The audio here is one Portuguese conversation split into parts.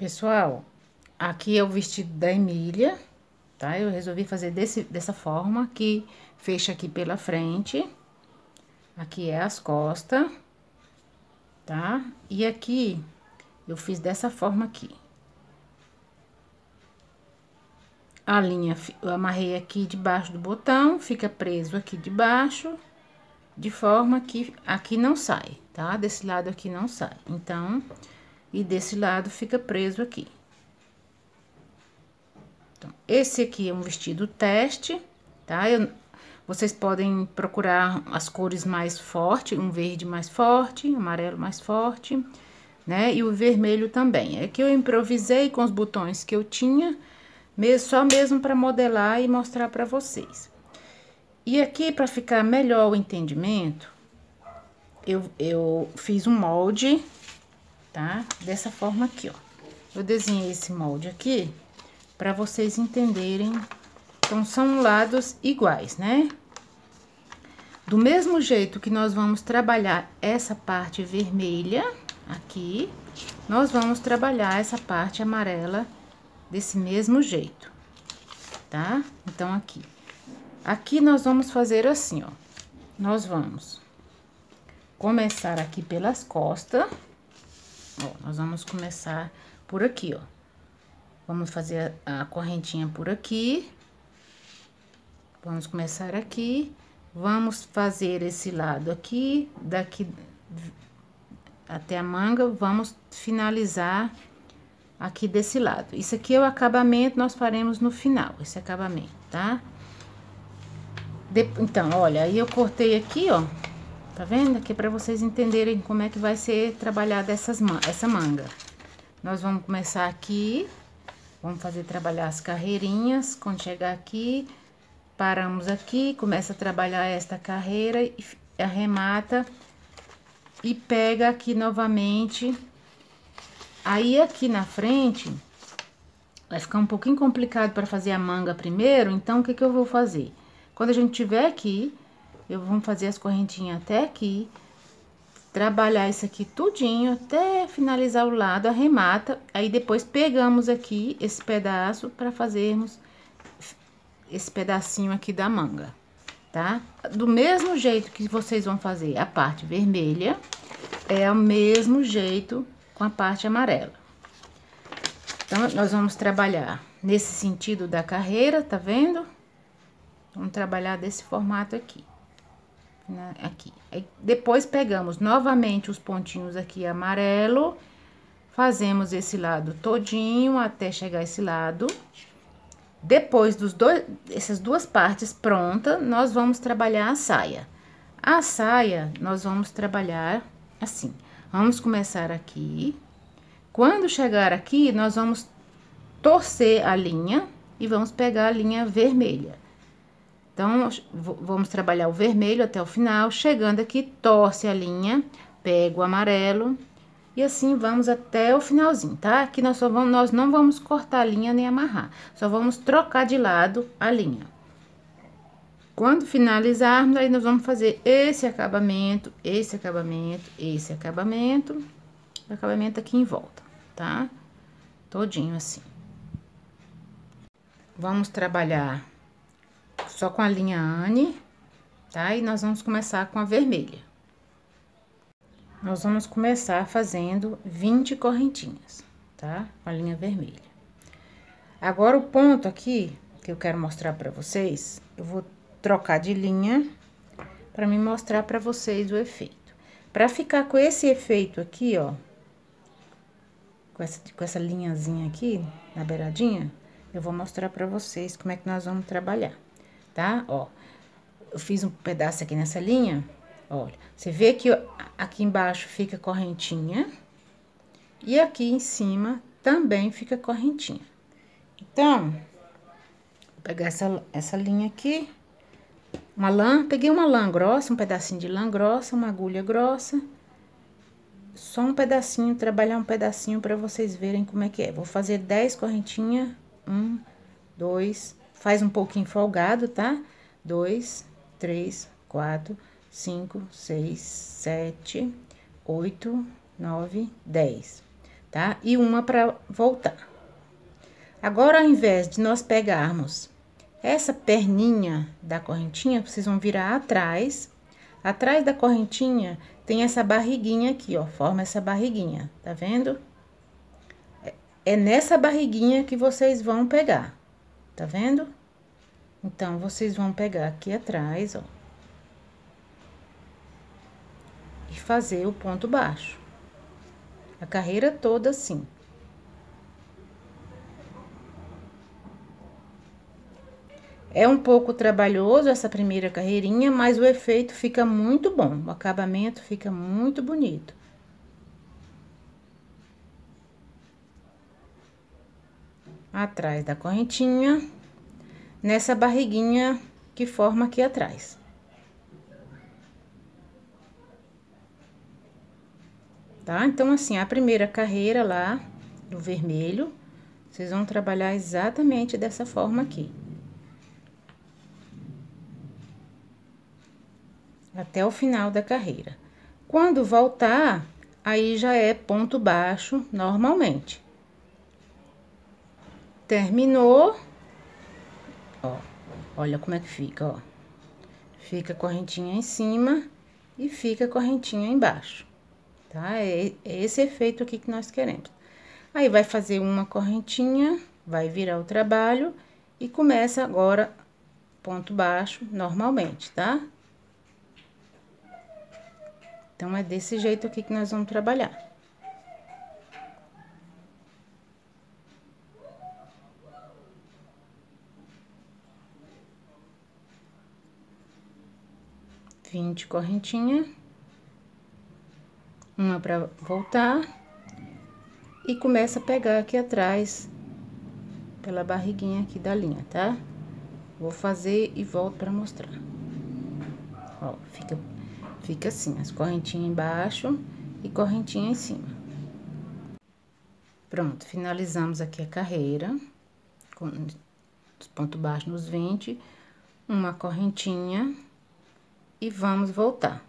Pessoal, aqui é o vestido da Emília, tá? Eu resolvi fazer desse, dessa forma, que fecha aqui pela frente. Aqui é as costas, tá? E aqui, eu fiz dessa forma aqui. A linha, eu amarrei aqui debaixo do botão, fica preso aqui debaixo, de forma que aqui não sai, tá? Desse lado aqui não sai. Então, e desse lado fica preso aqui. Então, esse aqui é um vestido teste, tá? Eu, vocês podem procurar as cores mais fortes, um verde mais forte, amarelo mais forte, né? E o vermelho também. É que eu improvisei com os botões que eu tinha, só mesmo para modelar e mostrar para vocês. E aqui, para ficar melhor o entendimento, eu, eu fiz um molde tá? Dessa forma aqui, ó. Eu desenhei esse molde aqui para vocês entenderem. Então, são lados iguais, né? Do mesmo jeito que nós vamos trabalhar essa parte vermelha aqui, nós vamos trabalhar essa parte amarela desse mesmo jeito, tá? Então, aqui. Aqui nós vamos fazer assim, ó. Nós vamos começar aqui pelas costas Ó, nós vamos começar por aqui, ó. Vamos fazer a, correntinha por aqui. Vamos começar aqui. Vamos fazer esse lado aqui, daqui até a manga, vamos finalizar aqui desse lado. Isso aqui é o acabamento, nós faremos no final, esse acabamento, tá? De, então, olha, aí eu cortei aqui, ó, Tá vendo? Aqui para vocês entenderem como é que vai ser trabalhada essas, essa manga. Nós vamos começar aqui, vamos fazer trabalhar as carreirinhas. Quando chegar aqui, paramos aqui, começa a trabalhar esta carreira e arremata e pega aqui novamente. Aí aqui na frente vai ficar um pouquinho complicado para fazer a manga primeiro, então o que que eu vou fazer? Quando a gente tiver aqui, eu vou fazer as correntinhas até aqui, trabalhar isso aqui tudinho até finalizar o lado, arremata, aí depois pegamos aqui esse pedaço para fazermos esse pedacinho aqui da manga, tá? Do mesmo jeito que vocês vão fazer a parte vermelha, é o mesmo jeito com a parte amarela. Então, nós vamos trabalhar nesse sentido da carreira, tá vendo? Vamos trabalhar desse formato aqui né, aqui. Aí, depois pegamos novamente os pontinhos aqui amarelo, fazemos esse lado todinho até chegar esse lado. Depois dos dois, essas duas partes prontas, nós vamos trabalhar a saia. A saia, nós vamos trabalhar assim. Vamos começar aqui. Quando chegar aqui, nós vamos torcer a linha e vamos pegar a linha vermelha. Então, vamos trabalhar o vermelho até o final. Chegando aqui, torce a linha, pega o amarelo e assim vamos até o finalzinho, tá? Aqui nós, só vamos, nós não vamos cortar a linha nem amarrar, só vamos trocar de lado a linha. Quando finalizarmos, aí nós vamos fazer esse acabamento, esse acabamento, esse acabamento, acabamento aqui em volta, tá? Todinho assim. Vamos trabalhar só com a linha Anne, tá? E nós vamos começar com a vermelha. Nós vamos começar fazendo 20 correntinhas, tá? Com a linha vermelha. Agora, o ponto aqui, que eu quero mostrar pra vocês, eu vou trocar de linha pra me mostrar pra vocês o efeito. Pra ficar com esse efeito aqui, ó, com essa, com essa linhazinha aqui, na beiradinha, eu vou mostrar pra vocês como é que nós vamos trabalhar tá? Ó, eu fiz um pedaço aqui nessa linha, olha. Você vê que aqui embaixo fica correntinha e aqui em cima também fica correntinha. Então, vou pegar essa, essa linha aqui, uma lã, peguei uma lã grossa, um pedacinho de lã grossa, uma agulha grossa, só um pedacinho, trabalhar um pedacinho para vocês verem como é que é. Vou fazer 10 correntinhas, um, dois, Faz um pouquinho folgado, tá? Dois, três, quatro, cinco, seis, sete, oito, nove, dez. tá? E uma para voltar. Agora, ao invés de nós pegarmos essa perninha da correntinha, vocês vão virar atrás. Atrás da correntinha tem essa barriguinha aqui, ó, forma essa barriguinha, tá vendo? É, é nessa barriguinha que vocês vão pegar, tá vendo? Então, vocês vão pegar aqui atrás, ó. E fazer o ponto baixo. A carreira toda assim. É um pouco trabalhoso essa primeira carreirinha, mas o efeito fica muito bom. O acabamento fica muito bonito. Atrás da correntinha, nessa barriguinha que forma aqui atrás. Tá? Então, assim, a primeira carreira lá, do vermelho, vocês vão trabalhar exatamente dessa forma aqui. Até o final da carreira. Quando voltar, aí já é ponto baixo normalmente. Terminou, ó, olha como é que fica, ó. Fica correntinha em cima e fica correntinha embaixo tá? É, é esse efeito aqui que nós queremos. Aí, vai fazer uma correntinha, vai virar o trabalho e começa agora ponto baixo normalmente, tá? Então, é desse jeito aqui que nós vamos trabalhar. Vinte correntinha uma para voltar e começa a pegar aqui atrás pela barriguinha aqui da linha, tá? Vou fazer e volto para mostrar. Ó, fica, fica assim, as correntinhas embaixo e correntinha em cima. Pronto, finalizamos aqui a carreira com os pontos baixos nos 20, uma correntinha e vamos voltar.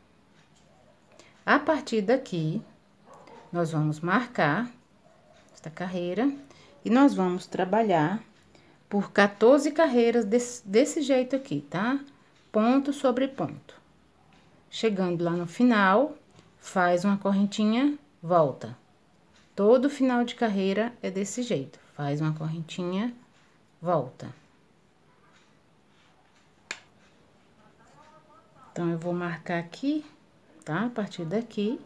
A partir daqui, nós vamos marcar esta carreira e nós vamos trabalhar por 14 carreiras desse, desse jeito aqui, tá? Ponto sobre ponto. Chegando lá no final, faz uma correntinha, volta. Todo final de carreira é desse jeito. Faz uma correntinha, volta. Então, eu vou marcar aqui tá? A partir daqui.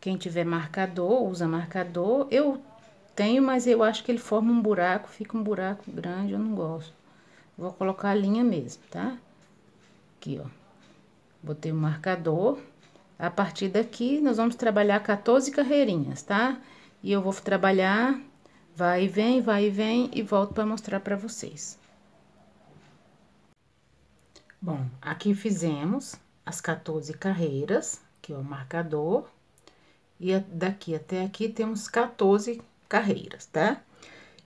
Quem tiver marcador, usa marcador. Eu tenho, mas eu acho que ele forma um buraco, fica um buraco grande, eu não gosto. Vou colocar a linha mesmo, tá? Aqui, ó. Botei o marcador. A partir daqui, nós vamos trabalhar 14 carreirinhas, tá? E eu vou trabalhar, vai e vem, vai e vem, e volto para mostrar para vocês. Bom, aqui fizemos as 14 carreiras, que é o marcador, e daqui até aqui temos 14 carreiras, tá?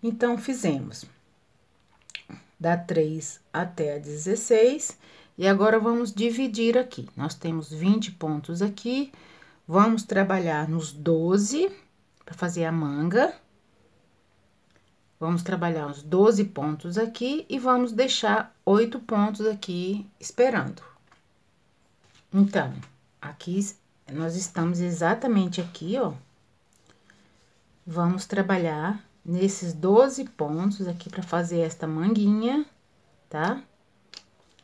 Então, fizemos da 3 até a 16, e agora vamos dividir aqui. Nós temos 20 pontos aqui, vamos trabalhar nos 12 para fazer a manga. Vamos trabalhar os 12 pontos aqui e vamos deixar oito pontos aqui esperando. Então, aqui nós estamos exatamente aqui, ó. Vamos trabalhar nesses 12 pontos aqui para fazer esta manguinha, tá?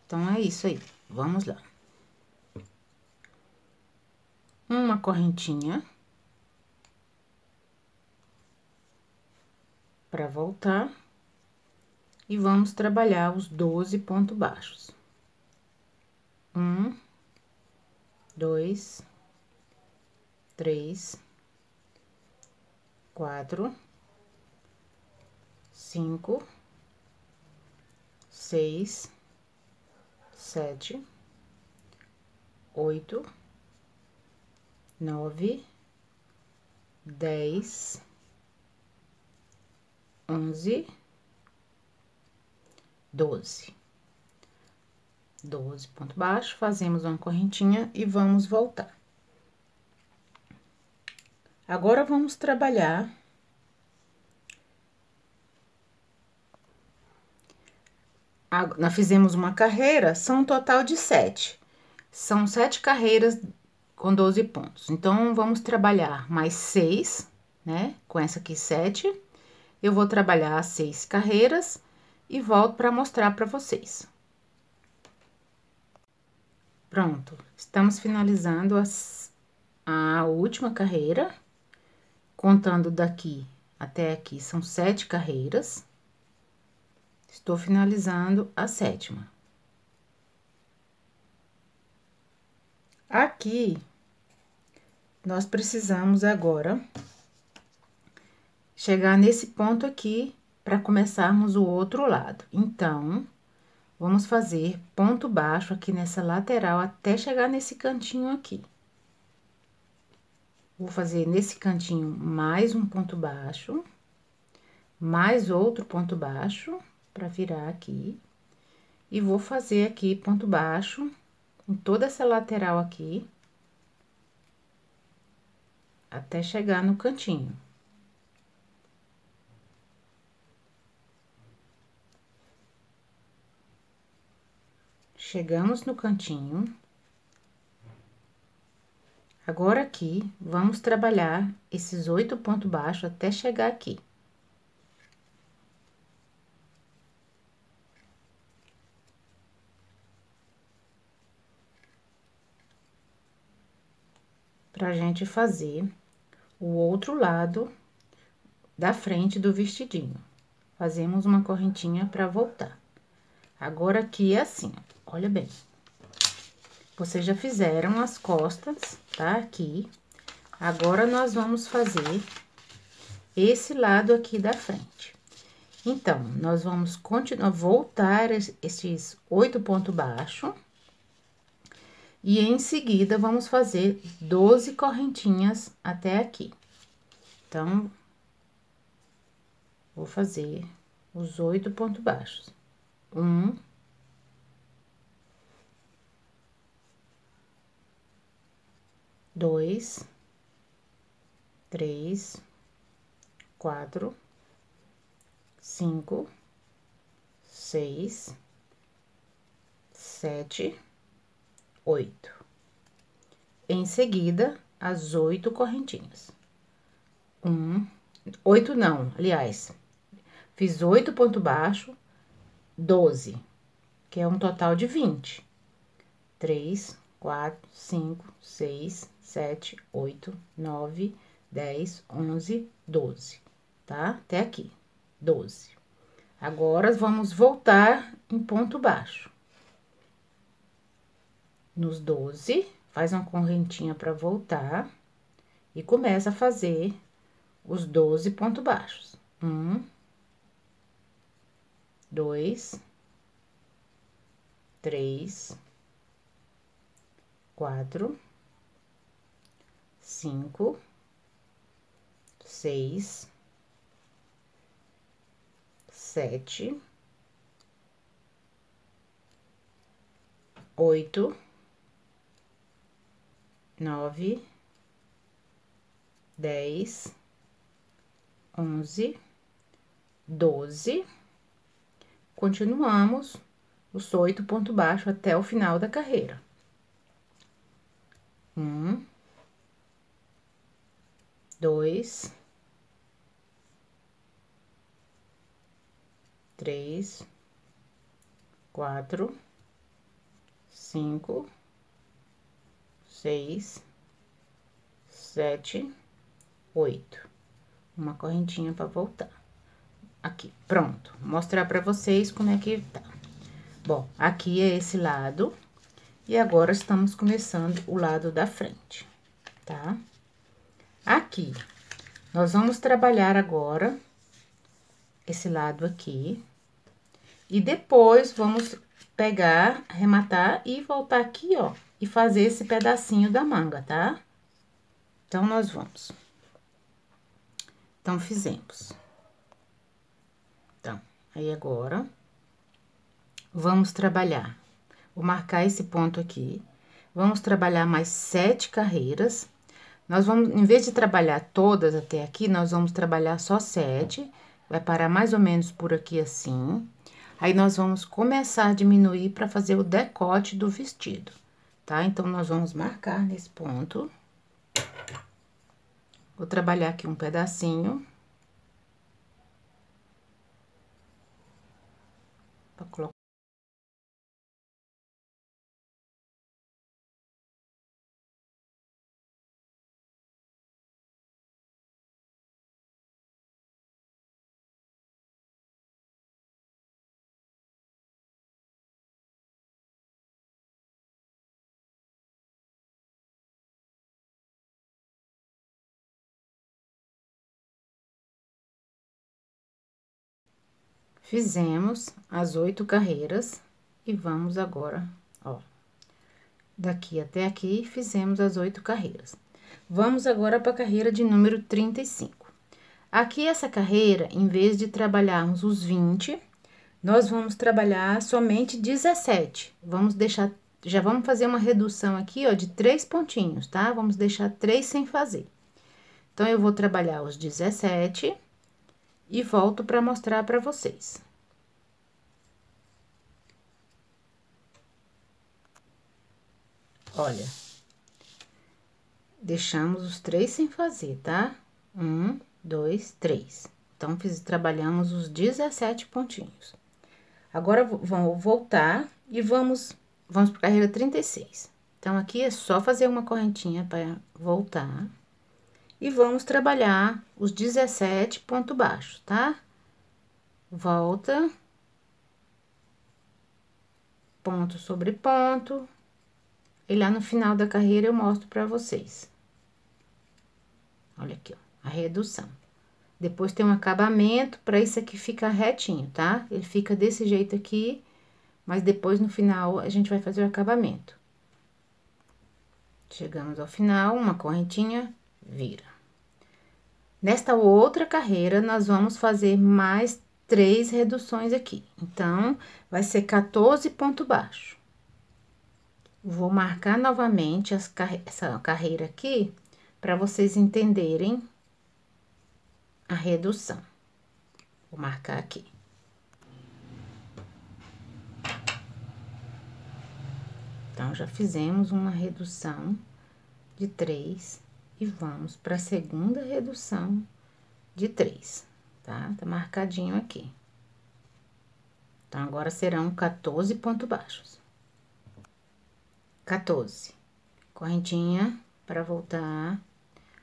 Então, é isso aí. Vamos lá. Uma correntinha. Para voltar. E vamos trabalhar os 12 pontos baixos. Um dois, três, quatro, cinco, seis, sete, oito, nove, dez, onze, doze. 12 ponto baixo, fazemos uma correntinha e vamos voltar. Agora, vamos trabalhar nós fizemos uma carreira, são um total de sete. São sete carreiras com 12 pontos. Então, vamos trabalhar mais seis, né? Com essa aqui, sete. Eu vou trabalhar seis carreiras e volto para mostrar para vocês. Pronto, estamos finalizando as, a última carreira. Contando daqui até aqui, são sete carreiras. Estou finalizando a sétima. Aqui, nós precisamos agora chegar nesse ponto aqui para começarmos o outro lado. Então, vamos fazer ponto baixo aqui nessa lateral até chegar nesse cantinho aqui. Vou fazer nesse cantinho mais um ponto baixo, mais outro ponto baixo para virar aqui. E vou fazer aqui ponto baixo em toda essa lateral aqui. Até chegar no cantinho. Chegamos no cantinho. Agora, aqui, vamos trabalhar esses oito pontos baixos até chegar aqui. pra gente fazer o outro lado da frente do vestidinho. Fazemos uma correntinha para voltar. Agora, aqui é assim, olha bem. Vocês já fizeram as costas, tá? Aqui. Agora, nós vamos fazer esse lado aqui da frente. Então, nós vamos continuar, voltar esses oito pontos baixos e em seguida, vamos fazer 12 correntinhas até aqui. Então, vou fazer os oito pontos baixos. Um. Dois. Três. Quatro. Cinco. Seis. Sete oito. Em seguida, as oito correntinhas. Um, oito não, aliás, fiz oito ponto baixo, doze, que é um total de vinte. Três, quatro, cinco, seis, sete, oito, nove, dez, onze, doze, tá? Até aqui, doze. Agora, vamos voltar em ponto baixo nos 12, faz uma correntinha para voltar e começa a fazer os 12 pontos baixos. Um, dois, três, quatro, cinco, seis, sete, oito nove, dez, onze, doze. Continuamos os oito pontos baixos até o final da carreira. Um, dois, três, quatro, cinco, seis, sete, oito. Uma correntinha para voltar. Aqui, pronto. Mostrar para vocês como é que tá. Bom, aqui é esse lado. E agora, estamos começando o lado da frente, tá? Aqui, nós vamos trabalhar agora esse lado aqui. E depois, vamos pegar, arrematar e voltar aqui, ó, e fazer esse pedacinho da manga, tá? Então, nós vamos. Então, fizemos. Aí agora, vamos trabalhar. Vou marcar esse ponto aqui. Vamos trabalhar mais sete carreiras. Nós vamos, em vez de trabalhar todas até aqui, nós vamos trabalhar só sete. Vai parar mais ou menos por aqui assim. Aí, nós vamos começar a diminuir para fazer o decote do vestido, tá? Então, nós vamos marcar nesse ponto. Vou trabalhar aqui um pedacinho. Pra Fizemos as oito carreiras e vamos agora, ó, daqui até aqui, fizemos as oito carreiras. Vamos agora para a carreira de número 35. Aqui, essa carreira, em vez de trabalharmos os 20, nós vamos trabalhar somente 17. Vamos deixar, já vamos fazer uma redução aqui, ó, de três pontinhos, tá? Vamos deixar três sem fazer. Então, eu vou trabalhar os 17 e volto para mostrar para vocês. Olha, deixamos os três sem fazer, tá? Um, dois, três. Então, fiz, trabalhamos os 17 pontinhos. Agora, vamos voltar e vamos, vamos para carreira 36. Então, aqui é só fazer uma correntinha para voltar. E vamos trabalhar os 17 ponto baixo, tá? Volta. Ponto sobre ponto. E lá no final da carreira eu mostro pra vocês. Olha aqui, ó, a redução. Depois tem um acabamento para isso aqui ficar retinho, tá? Ele fica desse jeito aqui, mas depois no final a gente vai fazer o acabamento. Chegamos ao final, uma correntinha, vira. Nesta outra carreira, nós vamos fazer mais três reduções aqui. Então, vai ser 14 ponto baixo. Vou marcar novamente essa carreira aqui, para vocês entenderem a redução. Vou marcar aqui. Então, já fizemos uma redução de três e vamos para a segunda redução de três, tá? Tá marcadinho aqui. Então, agora serão 14 pontos baixos. 14. Correntinha para voltar.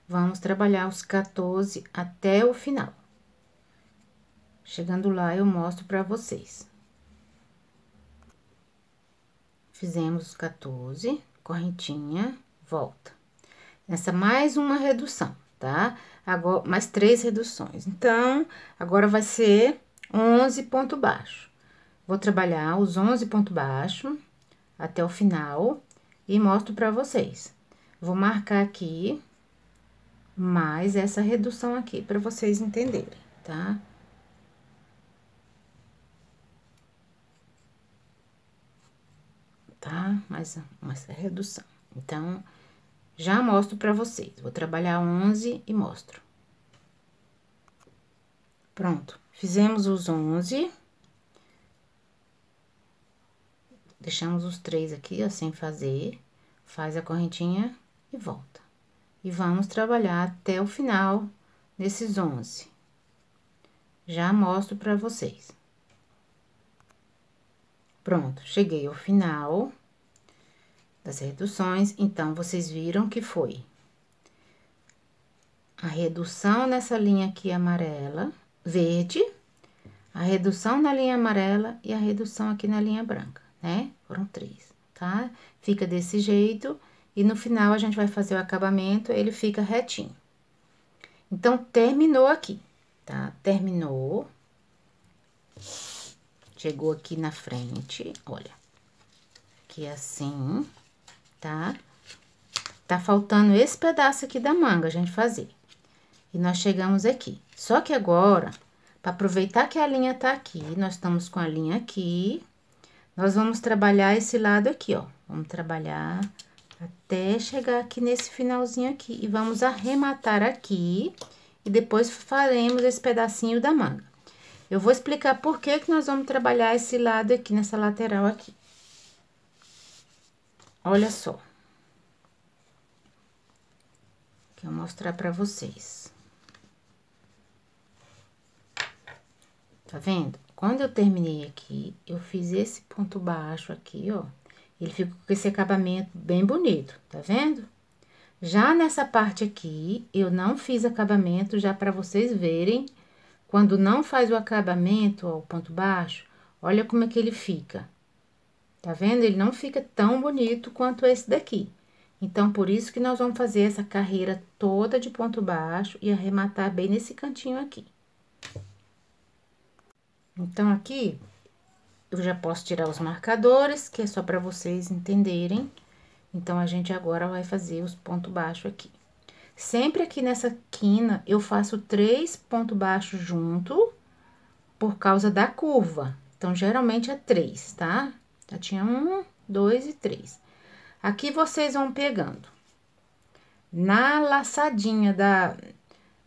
Vamos trabalhar os 14 até o final. Chegando lá, eu mostro para vocês. Fizemos os 14, correntinha, volta. Essa mais uma redução, tá? Agora, mais três reduções. Então, agora vai ser 11 ponto baixo. Vou trabalhar os 11 ponto baixo até o final e mostro para vocês. Vou marcar aqui mais essa redução aqui para vocês entenderem, tá? Tá? Mais essa redução. Então, já mostro para vocês. Vou trabalhar 11 e mostro. Pronto. Fizemos os 11. Deixamos os três aqui, ó, sem fazer. Faz a correntinha e volta. E vamos trabalhar até o final desses 11. Já mostro para vocês. Pronto, cheguei ao final das reduções, então, vocês viram que foi a redução nessa linha aqui amarela, verde, a redução na linha amarela e a redução aqui na linha branca, né? Foram três, tá? Fica desse jeito e no final a gente vai fazer o acabamento, ele fica retinho. Então, terminou aqui, tá? Terminou. Chegou aqui na frente, olha. Aqui assim tá? Tá faltando esse pedaço aqui da manga a gente fazer. E nós chegamos aqui. Só que agora, para aproveitar que a linha tá aqui, nós estamos com a linha aqui, nós vamos trabalhar esse lado aqui, ó. Vamos trabalhar até chegar aqui nesse finalzinho aqui. E vamos arrematar aqui e depois faremos esse pedacinho da manga. Eu vou explicar por que que nós vamos trabalhar esse lado aqui, nessa lateral aqui. Olha só. Que eu mostrar pra vocês. Tá vendo? Quando eu terminei aqui, eu fiz esse ponto baixo aqui, ó. Ele fica com esse acabamento bem bonito, tá vendo? Já nessa parte aqui, eu não fiz acabamento, já para vocês verem. Quando não faz o acabamento, ó, o ponto baixo, olha como é que ele fica. Tá vendo? Ele não fica tão bonito quanto esse daqui. Então, por isso que nós vamos fazer essa carreira toda de ponto baixo e arrematar bem nesse cantinho aqui. Então, aqui, eu já posso tirar os marcadores, que é só para vocês entenderem. Então, a gente agora vai fazer os pontos baixos aqui. Sempre aqui nessa quina, eu faço três pontos baixos junto, por causa da curva. Então, geralmente é três, tá? Já tinha um, dois e três. Aqui vocês vão pegando. Na laçadinha da,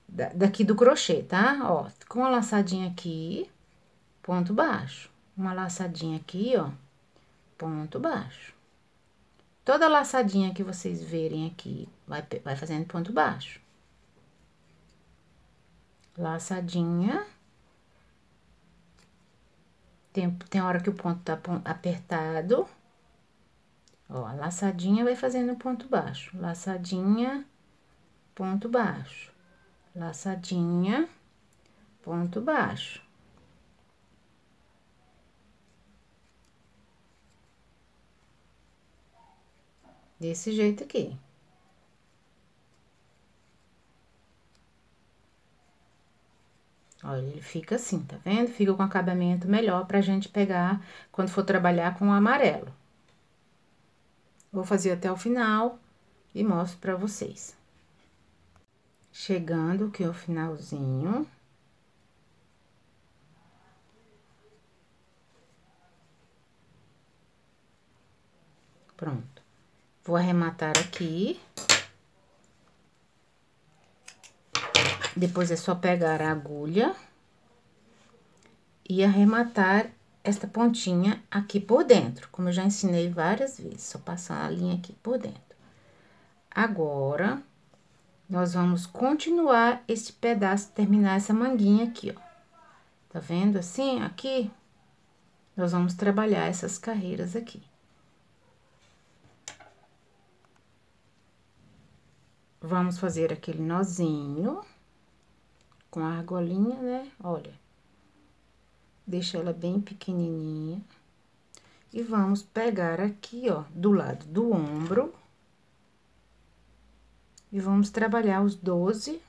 da daqui do crochê, tá? Ó, com a laçadinha aqui, ponto baixo. Uma laçadinha aqui, ó, ponto baixo. Toda laçadinha que vocês verem aqui, vai, vai fazendo ponto baixo. Laçadinha. Tem, tem hora que o ponto tá apertado. Ó, a laçadinha vai fazendo ponto baixo. Laçadinha, ponto baixo. Laçadinha, ponto baixo. Desse jeito aqui. Olha, ele fica assim, tá vendo? Fica com acabamento melhor pra gente pegar quando for trabalhar com o amarelo. Vou fazer até o final e mostro pra vocês. Chegando aqui ao finalzinho. Pronto. Vou arrematar aqui. Depois é só pegar a agulha e arrematar esta pontinha aqui por dentro, como eu já ensinei várias vezes, só passar a linha aqui por dentro. Agora, nós vamos continuar esse pedaço, terminar essa manguinha aqui, ó. Tá vendo assim? Aqui, nós vamos trabalhar essas carreiras aqui. Vamos fazer aquele nozinho com a argolinha, né? Olha. Deixa ela bem pequenininha. E vamos pegar aqui, ó, do lado do ombro. E vamos trabalhar os 12.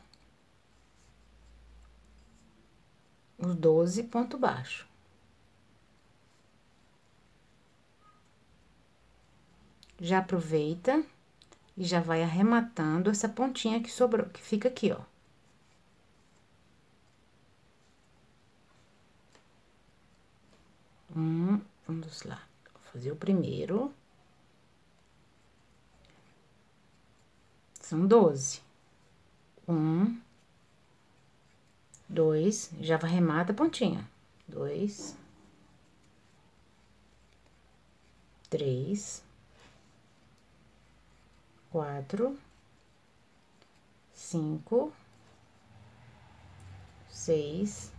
Os 12 ponto baixo. Já aproveita e já vai arrematando essa pontinha que sobrou, que fica aqui, ó. Um, vamos lá, vou fazer o primeiro. São doze. Um, dois, já vai remata a pontinha. Dois, três, quatro, cinco, seis,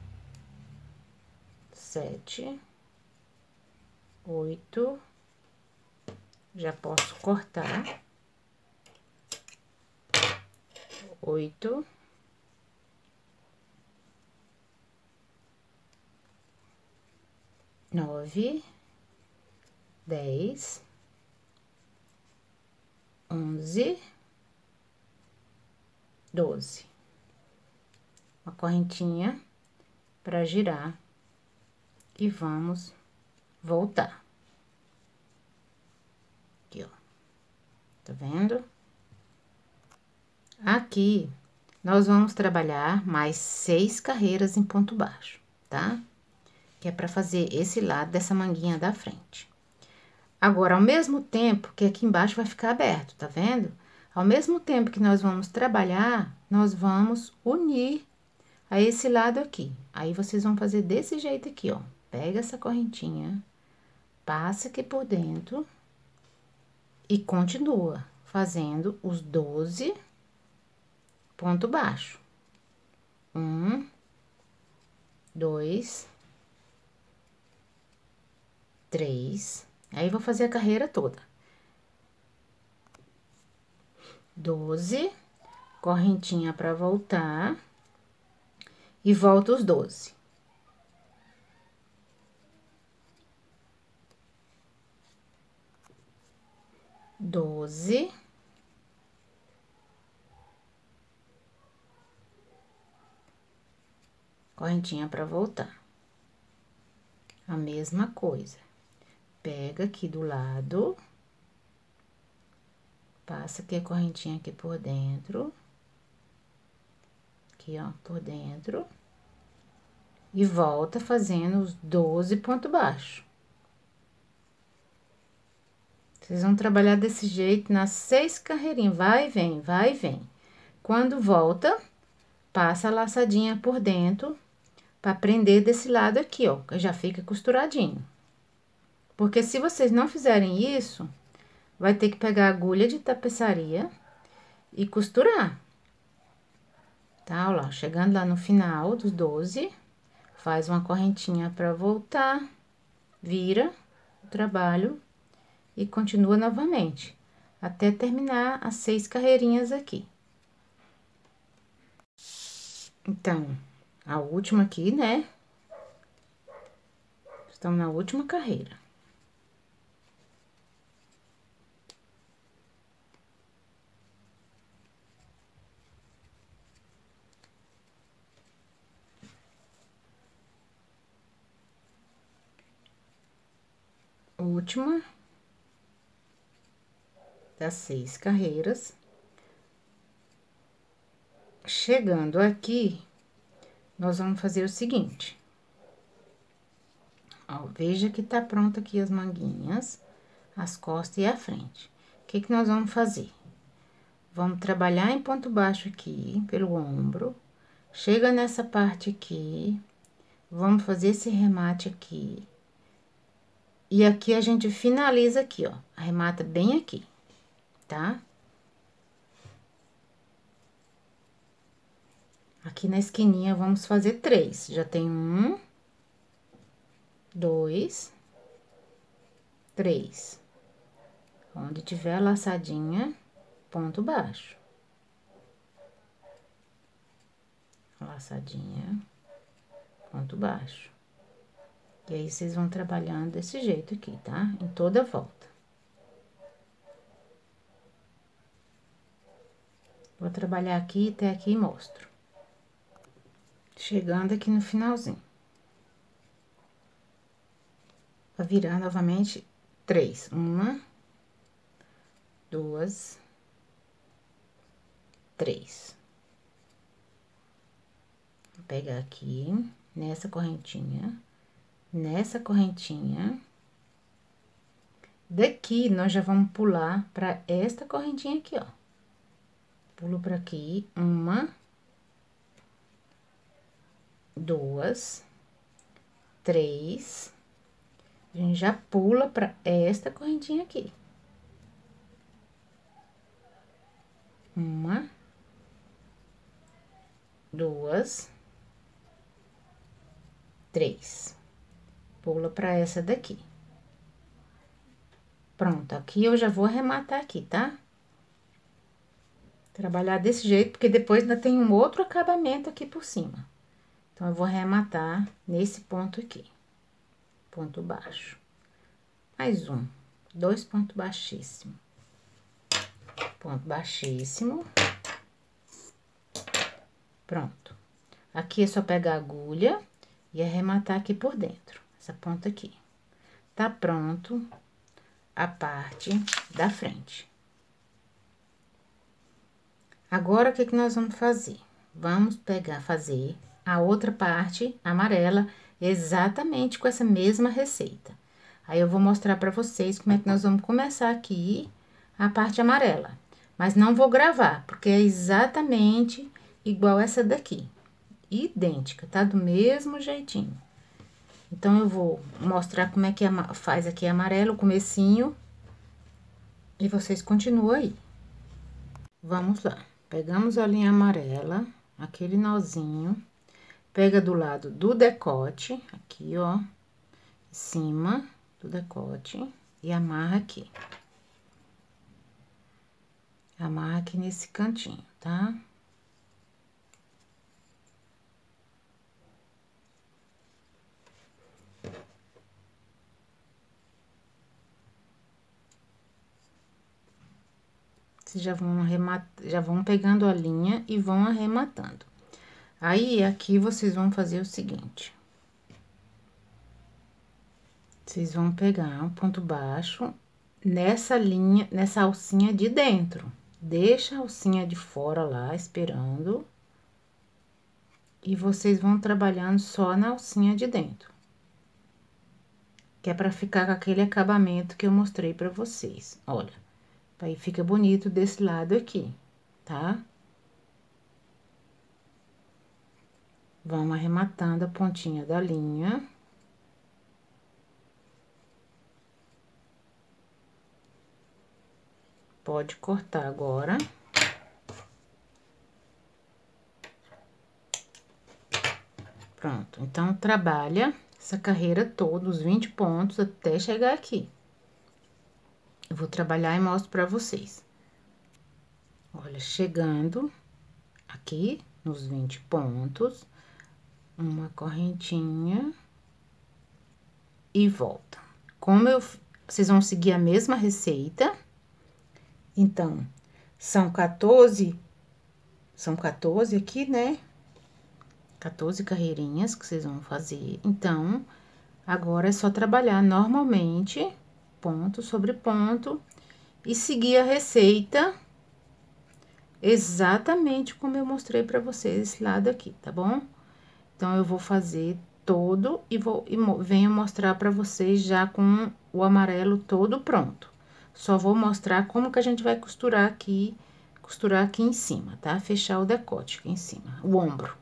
sete, oito. Já posso cortar. Oito. Nove, dez, onze, doze. Uma correntinha para girar e vamos voltar. Aqui, ó. Tá vendo? Aqui, nós vamos trabalhar mais seis carreiras em ponto baixo, tá? Que é para fazer esse lado dessa manguinha da frente. Agora, ao mesmo tempo que aqui embaixo vai ficar aberto, tá vendo? Ao mesmo tempo que nós vamos trabalhar, nós vamos unir a esse lado aqui. Aí, vocês vão fazer desse jeito aqui, ó. Pega essa correntinha, passa aqui por dentro e continua fazendo os 12 ponto baixo. Um, dois, três. Aí, vou fazer a carreira toda. Doze, correntinha para voltar. E volta os doze. Doze. Correntinha para voltar. A mesma coisa. Pega aqui do lado. Passa aqui a correntinha aqui por dentro. Aqui, ó, por dentro. E volta fazendo os 12 pontos baixos. Vocês vão trabalhar desse jeito nas seis carreirinhas, vai e vem, vai e vem. Quando volta, passa a laçadinha por dentro para prender desse lado aqui, ó, já fica costuradinho. Porque se vocês não fizerem isso, vai ter que pegar a agulha de tapeçaria e costurar. Tá, ó lá, chegando lá no final dos 12, faz uma correntinha para voltar, vira o trabalho e continua novamente, até terminar as seis carreirinhas aqui. Então, a última aqui, né? Estamos na última carreira. Última das seis carreiras. Chegando aqui, nós vamos fazer o seguinte. Ó, veja que tá pronto aqui as manguinhas, as costas e a frente. O que que nós vamos fazer? Vamos trabalhar em ponto baixo aqui, pelo ombro. Chega nessa parte aqui, vamos fazer esse remate aqui. E aqui a gente finaliza aqui, ó, arremata bem aqui, tá? Aqui na esquininha, vamos fazer três. Já tem um, dois, três. Onde tiver laçadinha, ponto baixo. Laçadinha, ponto baixo. E aí, vocês vão trabalhando desse jeito aqui, tá? Em toda a volta. Vou trabalhar aqui até aqui e mostro. Chegando aqui no finalzinho. Vou virar novamente três. Uma, duas, três. Vou pegar aqui, nessa correntinha, nessa correntinha. Daqui, nós já vamos pular para esta correntinha aqui, ó. Pulo para aqui, uma, duas, três. A gente já pula para esta correntinha aqui. Uma, duas, três. Pula para essa daqui. Pronto, aqui eu já vou arrematar aqui, tá? Trabalhar desse jeito, porque depois ainda tem um outro acabamento aqui por cima. Então, eu vou arrematar nesse ponto aqui, ponto baixo. Mais um, dois pontos baixíssimos. Ponto baixíssimo. Pronto. Aqui é só pegar a agulha e arrematar aqui por dentro, essa ponta aqui. Tá pronto a parte da frente. Agora, o que que nós vamos fazer? Vamos pegar, fazer a outra parte amarela exatamente com essa mesma receita. Aí eu vou mostrar pra vocês como é que nós vamos começar aqui a parte amarela. Mas não vou gravar, porque é exatamente igual essa daqui. Idêntica, tá? Do mesmo jeitinho. Então, eu vou mostrar como é que faz aqui amarelo, o comecinho. E vocês continuam aí. Vamos lá. Pegamos a linha amarela, aquele nozinho. Pega do lado do decote, aqui, ó. Em cima do decote. E amarra aqui. Amarra aqui nesse cantinho, tá? Tá? Vocês já vão arremat... já vão pegando a linha e vão arrematando. Aí, aqui, vocês vão fazer o seguinte. Vocês vão pegar um ponto baixo nessa linha, nessa alcinha de dentro. Deixa a alcinha de fora lá, esperando. E vocês vão trabalhando só na alcinha de dentro. Que é pra ficar com aquele acabamento que eu mostrei pra vocês. Olha. Aí fica bonito desse lado aqui, tá? Vamos arrematando a pontinha da linha. Pode cortar agora. Pronto, então, trabalha essa carreira toda, os 20 pontos, até chegar aqui. Eu vou trabalhar e mostro pra vocês. Olha, chegando aqui nos 20 pontos, uma correntinha e volta. Como eu, vocês vão seguir a mesma receita, então, são 14, são 14 aqui, né? 14 carreirinhas que vocês vão fazer. Então, agora é só trabalhar normalmente ponto sobre ponto e seguir a receita exatamente como eu mostrei para vocês esse lado aqui, tá bom? Então, eu vou fazer todo e vou e venho mostrar para vocês já com o amarelo todo pronto. Só vou mostrar como que a gente vai costurar aqui, costurar aqui em cima, tá? Fechar o decote aqui em cima, o ombro.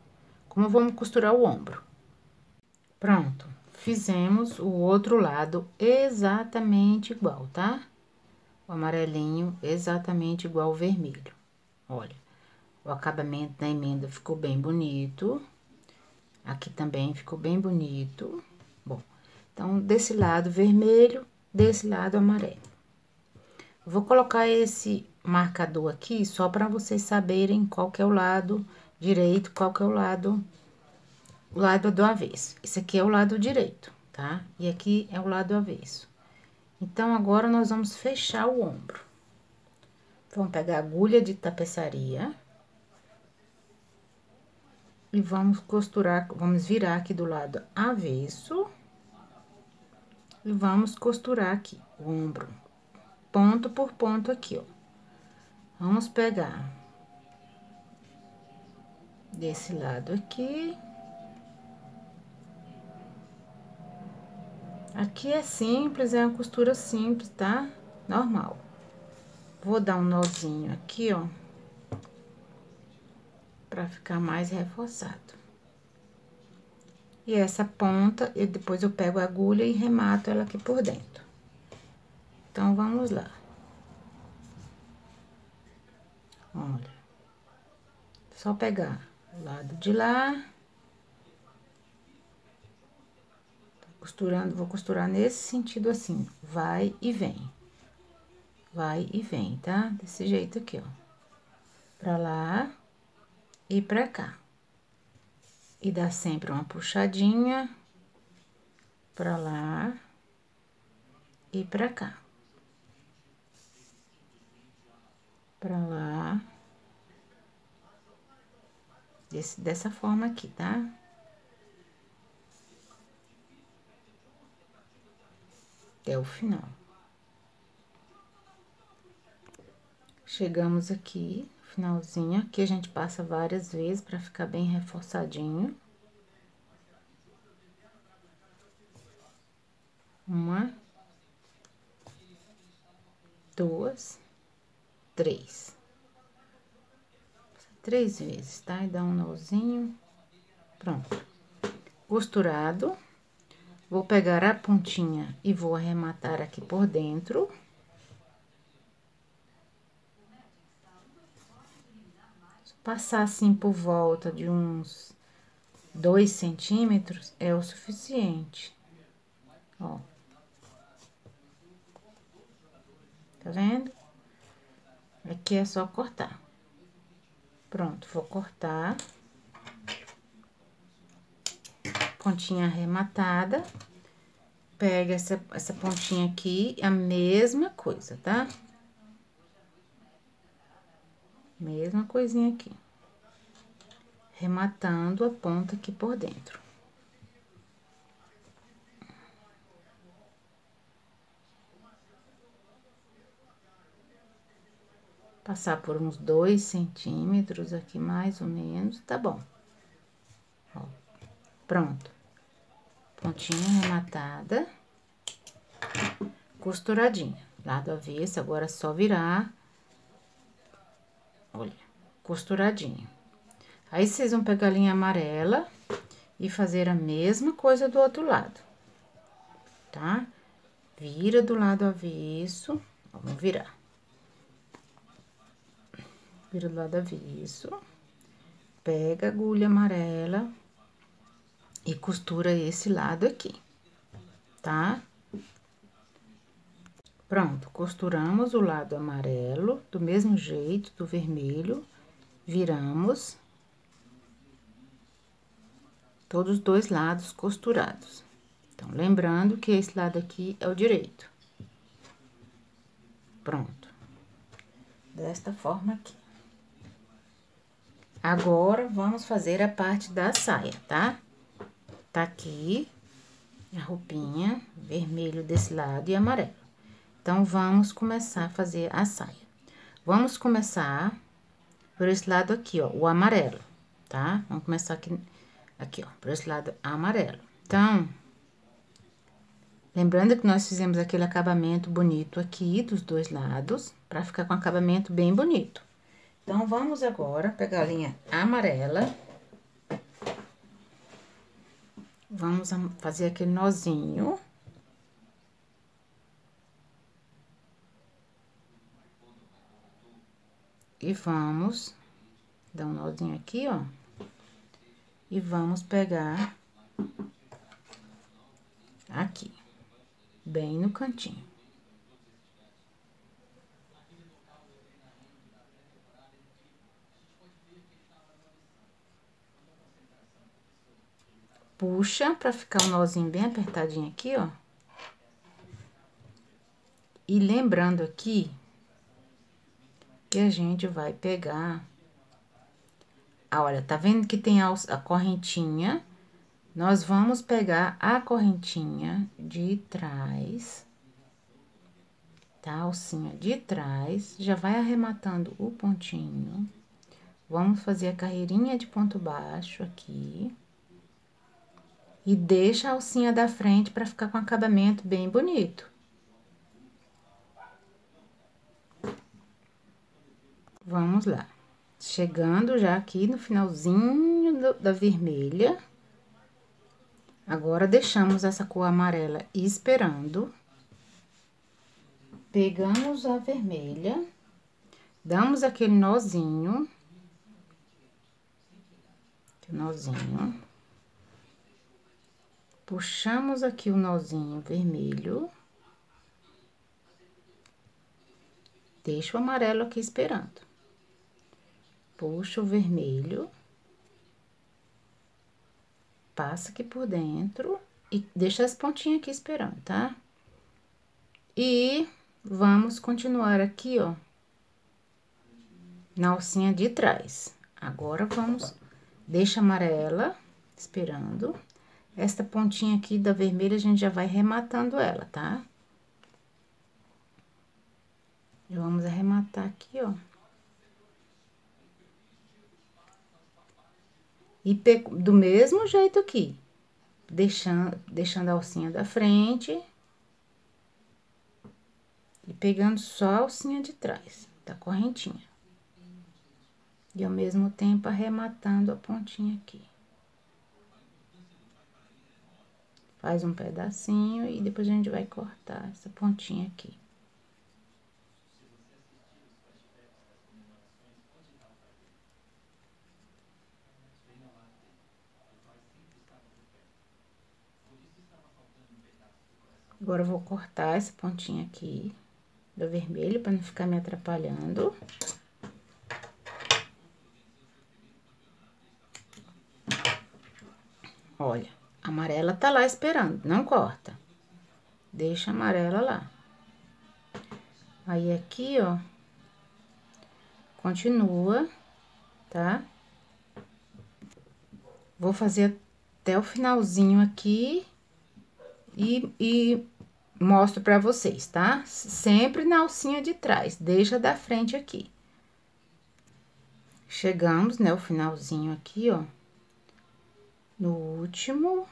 Como vamos costurar o ombro. Pronto fizemos o outro lado exatamente igual, tá? O amarelinho exatamente igual ao vermelho. Olha, o acabamento da emenda ficou bem bonito. Aqui também ficou bem bonito. Bom, então, desse lado vermelho, desse lado amarelo. Vou colocar esse marcador aqui só para vocês saberem qual que é o lado direito, qual que é o lado lado do avesso. Esse aqui é o lado direito, tá? E aqui é o lado avesso. Então, agora, nós vamos fechar o ombro. Vamos pegar a agulha de tapeçaria. E vamos costurar, vamos virar aqui do lado avesso. E vamos costurar aqui o ombro, ponto por ponto aqui, ó. Vamos pegar desse lado aqui. Aqui é simples, é uma costura simples, tá? Normal. Vou dar um nozinho aqui, ó. Pra ficar mais reforçado. E essa ponta, e depois eu pego a agulha e remato ela aqui por dentro. Então, vamos lá. Olha. Só pegar o lado de lá costurando, vou costurar nesse sentido assim, vai e vem. Vai e vem, tá? Desse jeito aqui, ó. Pra lá e pra cá. E dá sempre uma puxadinha pra lá e pra cá. Pra lá. Desse, dessa forma aqui, tá? Até o final. Chegamos aqui, finalzinho, aqui a gente passa várias vezes para ficar bem reforçadinho. Uma, duas, três. Três vezes, tá? E dá um nozinho. Pronto. Costurado. Vou pegar a pontinha e vou arrematar aqui por dentro. Passar assim por volta de uns dois centímetros é o suficiente. Ó. Tá vendo? Aqui é só cortar. Pronto, vou cortar. Pontinha arrematada. Pega essa, essa pontinha aqui, a mesma coisa, tá? Mesma coisinha aqui. Rematando a ponta aqui por dentro. Passar por uns dois centímetros aqui, mais ou menos, tá bom. Pronto. Pontinha rematada. Costuradinha. Lado avesso, agora é só virar. Olha, costuradinho. Aí, vocês vão pegar a linha amarela e fazer a mesma coisa do outro lado, tá? Vira do lado avesso, vamos virar vira do lado avesso, pega a agulha amarela e costura esse lado aqui, tá? Pronto, costuramos o lado amarelo do mesmo jeito do vermelho, viramos todos os dois lados costurados. Então, lembrando que esse lado aqui é o direito. Pronto. Desta forma aqui. Agora, vamos fazer a parte da saia, tá? Tá aqui a roupinha, vermelho desse lado e amarelo. Então, vamos começar a fazer a saia. Vamos começar por esse lado aqui, ó, o amarelo, tá? Vamos começar aqui, aqui, ó, por esse lado amarelo. Então, lembrando que nós fizemos aquele acabamento bonito aqui dos dois lados, pra ficar com acabamento bem bonito. Então, vamos agora pegar a linha amarela. Vamos fazer aquele nozinho. E vamos dar um nozinho aqui, ó. E vamos pegar aqui, bem no cantinho. Puxa pra ficar um nozinho bem apertadinho aqui, ó. E lembrando aqui que a gente vai pegar... Ah, olha, tá vendo que tem a, correntinha? Nós vamos pegar a correntinha de trás, tá? A alcinha de trás, já vai arrematando o pontinho. Vamos fazer a carreirinha de ponto baixo aqui. E deixa a alcinha da frente para ficar com acabamento bem bonito. Vamos lá. Chegando já aqui no finalzinho do, da vermelha. Agora, deixamos essa cor amarela esperando. Pegamos a vermelha. Damos aquele nozinho. Nozinho. Puxamos aqui o nozinho vermelho. Deixa o amarelo aqui esperando. Puxa o vermelho. Passa aqui por dentro e deixa as pontinhas aqui esperando, tá? E vamos continuar aqui, ó, na alcinha de trás. Agora, vamos, deixa amarela esperando. Esta pontinha aqui da vermelha, a gente já vai rematando ela, tá? Vamos arrematar aqui, ó. E do mesmo jeito aqui, deixando, deixando a alcinha da frente. E pegando só a alcinha de trás da correntinha. E ao mesmo tempo arrematando a pontinha aqui. Faz um pedacinho e depois a gente vai cortar essa pontinha aqui. Agora, eu vou cortar essa pontinha aqui do vermelho para não ficar me atrapalhando. Olha, a amarela tá lá esperando, não corta. Deixa a amarela lá. Aí, aqui, ó, continua, tá? Vou fazer até o finalzinho aqui e, e mostro pra vocês, tá? Sempre na alcinha de trás, deixa da frente aqui. Chegamos, né, o finalzinho aqui, ó. No último,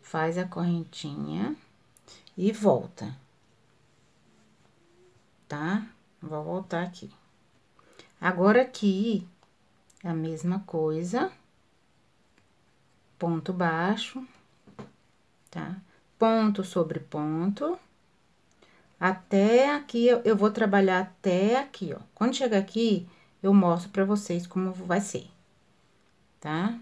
faz a correntinha e volta. Tá? Vou voltar aqui. Agora, aqui, a mesma coisa. Ponto baixo, tá? ponto sobre ponto. Até aqui, eu vou trabalhar até aqui, ó. Quando chegar aqui, eu mostro pra vocês como vai ser, tá?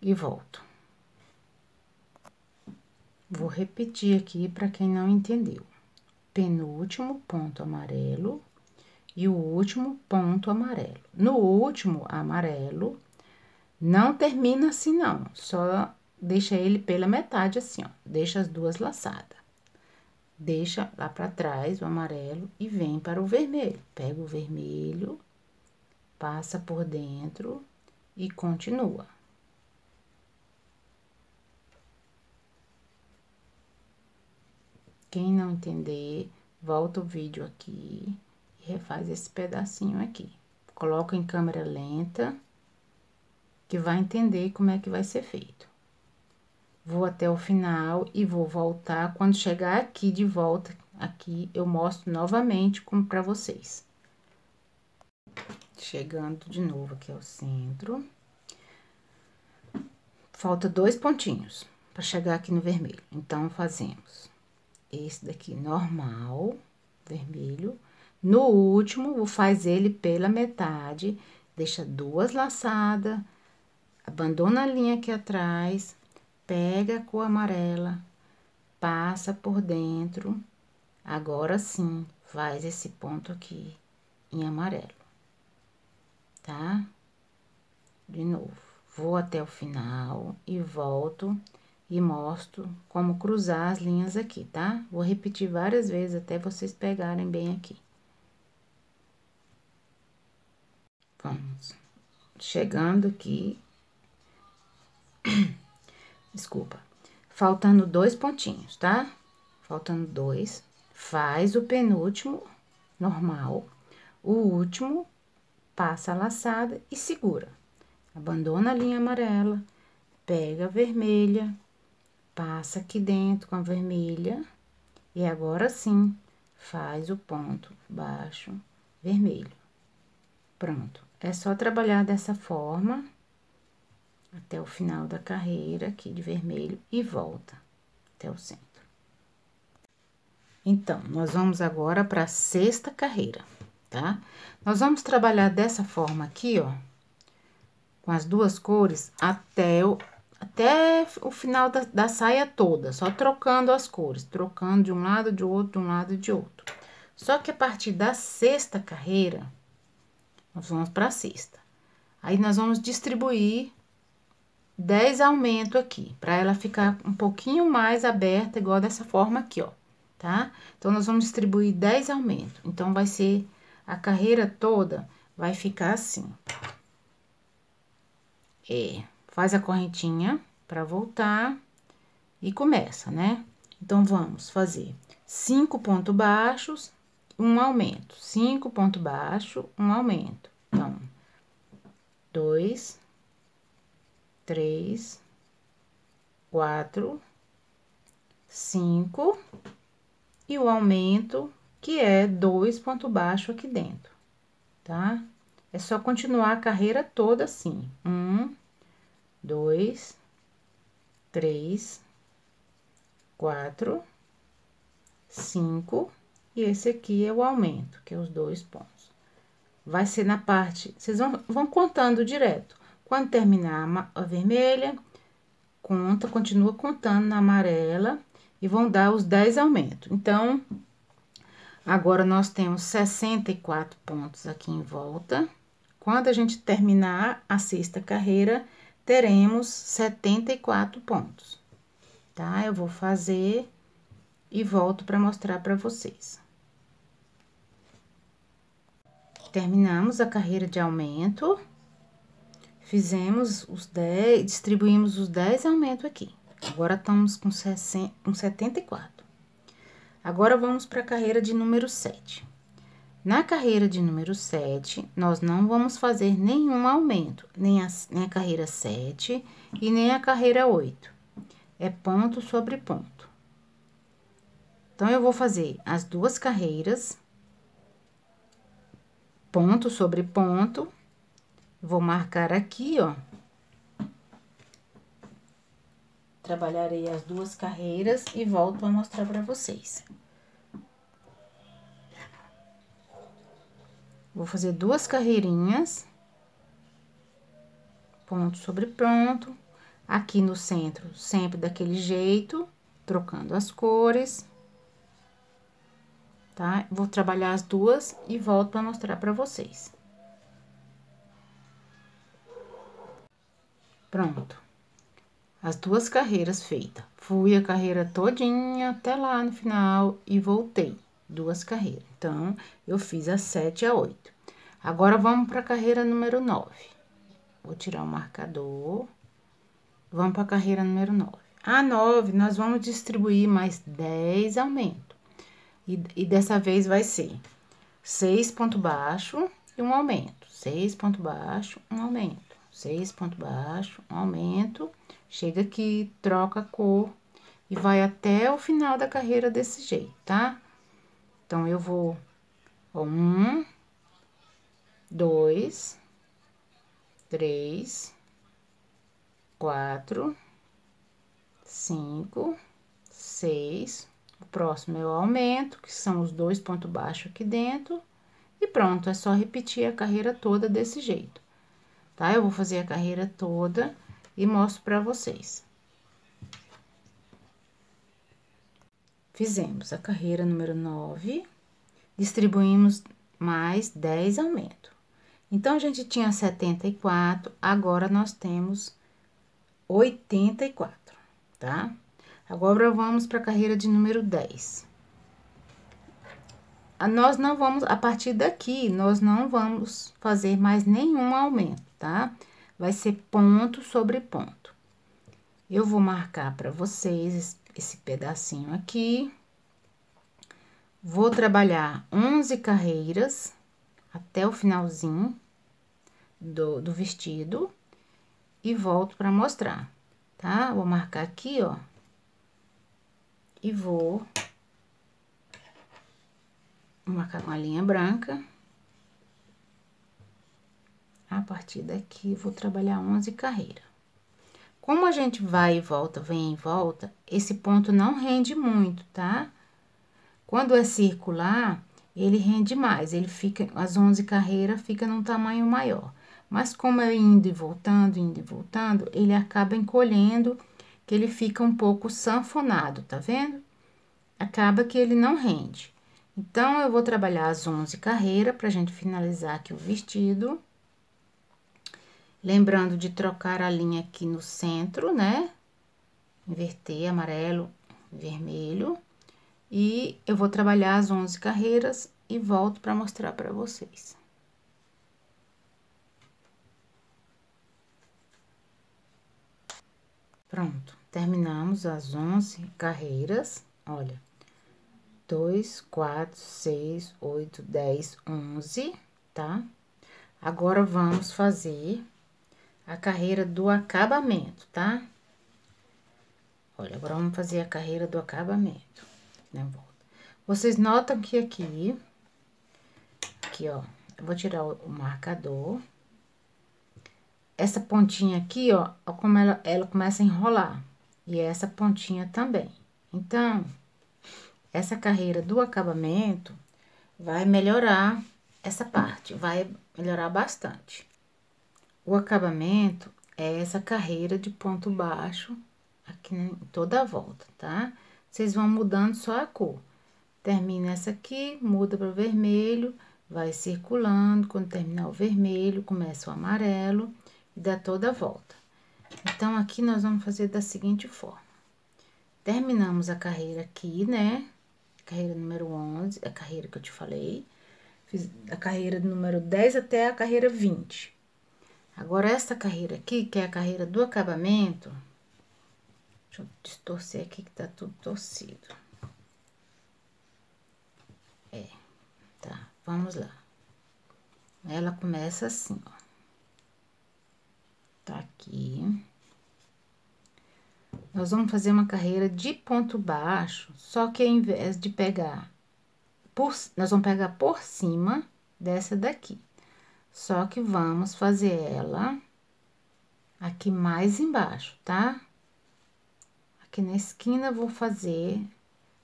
E volto. Vou repetir aqui para quem não entendeu. Penúltimo ponto amarelo e o último ponto amarelo. No último amarelo, não termina assim, não. Só deixa ele pela metade, assim, ó. Deixa as duas laçadas. Deixa lá pra trás o amarelo e vem para o vermelho. Pega o vermelho, passa por dentro e continua. Quem não entender, volta o vídeo aqui e refaz esse pedacinho aqui. Coloca em câmera lenta que vai entender como é que vai ser feito. Vou até o final e vou voltar. Quando chegar aqui de volta, aqui, eu mostro novamente como para vocês. Chegando de novo aqui ao centro. Falta dois pontinhos para chegar aqui no vermelho. Então, fazemos esse daqui normal, vermelho. No último, vou fazer ele pela metade, deixa duas laçadas abandona a linha aqui atrás, pega a cor amarela, passa por dentro, agora sim, faz esse ponto aqui em amarelo, tá? De novo, vou até o final e volto e mostro como cruzar as linhas aqui, tá? Vou repetir várias vezes até vocês pegarem bem aqui. Vamos. Chegando aqui, Desculpa. Faltando dois pontinhos, tá? Faltando dois. Faz o penúltimo normal. O último, passa a laçada e segura. Abandona a linha amarela, pega a vermelha, passa aqui dentro com a vermelha. E agora sim, faz o ponto baixo vermelho. Pronto. É só trabalhar dessa forma até o final da carreira aqui de vermelho e volta até o centro. Então, nós vamos agora para a sexta carreira, tá? Nós vamos trabalhar dessa forma aqui, ó, com as duas cores até o, até o final da, da saia toda, só trocando as cores, trocando de um lado, de outro, de um lado, de outro. Só que a partir da sexta carreira, nós vamos para sexta. Aí, nós vamos distribuir 10 aumento aqui, para ela ficar um pouquinho mais aberta, igual dessa forma aqui, ó, tá? Então, nós vamos distribuir 10 aumento. Então, vai ser a carreira toda, vai ficar assim. É, faz a correntinha para voltar e começa, né? Então, vamos fazer cinco pontos baixos, um aumento. Cinco pontos baixos, um aumento. Então, dois, três, quatro, cinco e o aumento que é dois ponto baixo aqui dentro, tá? É só continuar a carreira toda assim. Um, dois, três, quatro, cinco, e esse aqui é o aumento, que é os dois pontos. Vai ser na parte, vocês vão, vão contando direto. Quando terminar a, a vermelha, conta, continua contando na amarela e vão dar os 10 aumentos. Então, agora nós temos 64 pontos aqui em volta. Quando a gente terminar a sexta carreira, teremos 74 pontos, tá? Eu vou fazer e volto para mostrar para vocês. Terminamos a carreira de aumento, fizemos os 10, distribuímos os 10 aumentos aqui. Agora estamos com, 60, com 74. Agora vamos para a carreira de número 7. Na carreira de número 7, nós não vamos fazer nenhum aumento, nem a, nem a carreira 7 e nem a carreira 8. É ponto sobre ponto. Então, eu vou fazer as duas carreiras, ponto sobre ponto, vou marcar aqui, ó. Trabalharei as duas carreiras e volto a mostrar para vocês. Vou fazer duas carreirinhas, ponto sobre ponto, aqui no centro, sempre daquele jeito, trocando as cores tá? Vou trabalhar as duas e volto para mostrar para vocês. Pronto. As duas carreiras feitas. Fui a carreira todinha até lá no final e voltei. Duas carreiras. Então, eu fiz a 7 a 8. Agora, vamos para a carreira número 9. Vou tirar o marcador. Vamos para a carreira número 9. A 9, nós vamos distribuir mais 10 aumentos. E, e dessa vez vai ser seis ponto baixo e um aumento. Seis ponto baixo, um aumento. Seis ponto baixo, um aumento. Chega aqui, troca a cor e vai até o final da carreira desse jeito, tá? Então, eu vou, ó, um, dois, três, quatro, cinco, seis, o próximo é o aumento, que são os dois pontos baixos aqui dentro. E pronto, é só repetir a carreira toda desse jeito, tá? Eu vou fazer a carreira toda e mostro pra vocês. Fizemos a carreira número 9, distribuímos mais 10 aumentos. Então, a gente tinha 74, agora nós temos 84, tá? Agora, vamos para a carreira de número 10. Nós não vamos, a partir daqui, nós não vamos fazer mais nenhum aumento, tá? Vai ser ponto sobre ponto. Eu vou marcar para vocês esse pedacinho aqui. Vou trabalhar 11 carreiras até o finalzinho do, do vestido e volto para mostrar, tá? Vou marcar aqui, ó, e vou marcar com a linha branca. A partir daqui, vou trabalhar 11 carreiras. Como a gente vai e volta, vem e volta, esse ponto não rende muito, tá? Quando é circular, ele rende mais, ele fica, as 11 carreiras fica num tamanho maior. Mas como é indo e voltando, indo e voltando, ele acaba encolhendo que ele fica um pouco sanfonado, tá vendo? Acaba que ele não rende. Então, eu vou trabalhar as 11 carreiras pra gente finalizar aqui o vestido. Lembrando de trocar a linha aqui no centro, né? Inverter amarelo, vermelho. E eu vou trabalhar as 11 carreiras e volto para mostrar para vocês. Pronto, terminamos as 11 carreiras, olha. 2, 4, 6, 8, 10, 11, tá? Agora, vamos fazer a carreira do acabamento, tá? Olha, agora vamos fazer a carreira do acabamento, né. Vocês notam que aqui, aqui, ó, eu vou tirar o, marcador. Essa pontinha aqui, ó, ó como ela, ela começa a enrolar. E essa pontinha também. Então, essa carreira do acabamento vai melhorar essa parte, vai melhorar bastante. O acabamento é essa carreira de ponto baixo aqui em toda a volta, tá? Vocês vão mudando só a cor. Termina essa aqui, muda para vermelho, vai circulando, quando terminar o vermelho, começa o amarelo e dá toda a volta. Então, aqui nós vamos fazer da seguinte forma. Terminamos a carreira aqui, né? Carreira número 11, a carreira que eu te falei. Fiz a carreira número 10 até a carreira 20. Agora, essa carreira aqui, que é a carreira do acabamento, deixa eu distorcer aqui que tá tudo torcido. É, tá, vamos lá. Ela começa assim, ó. Tá aqui. Nós vamos fazer uma carreira de ponto baixo, só que ao invés de pegar por, nós vamos pegar por cima dessa daqui. Só que vamos fazer ela aqui mais embaixo, tá? Aqui na esquina vou fazer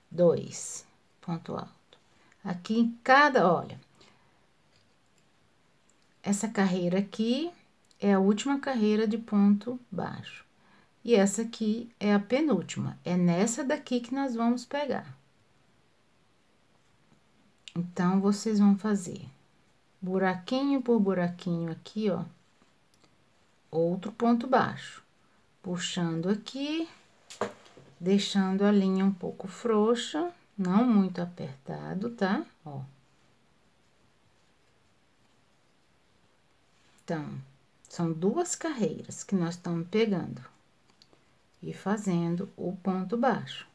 dois ponto alto. Aqui em cada, olha, essa carreira aqui é a última carreira de ponto baixo. E essa aqui é a penúltima. É nessa daqui que nós vamos pegar. Então, vocês vão fazer buraquinho por buraquinho aqui, ó. Outro ponto baixo. Puxando aqui, deixando a linha um pouco frouxa, não muito apertado, tá? Ó. Então, são duas carreiras que nós estamos pegando e fazendo o ponto baixo.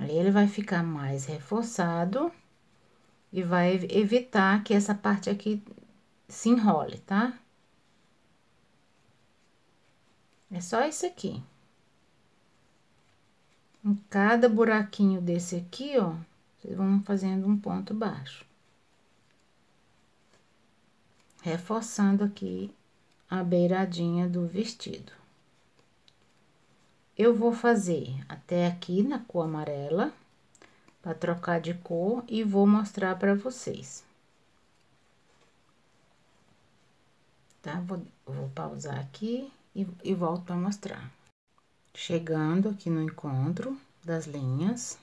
Aí, ele vai ficar mais reforçado e vai evitar que essa parte aqui se enrole, tá? É só isso aqui. Em cada buraquinho desse aqui, ó, vocês vão fazendo um ponto baixo. Reforçando aqui a beiradinha do vestido. Eu vou fazer até aqui na cor amarela, para trocar de cor, e vou mostrar para vocês. Tá? Vou, vou pausar aqui e, e volto para mostrar. Chegando aqui no encontro das linhas.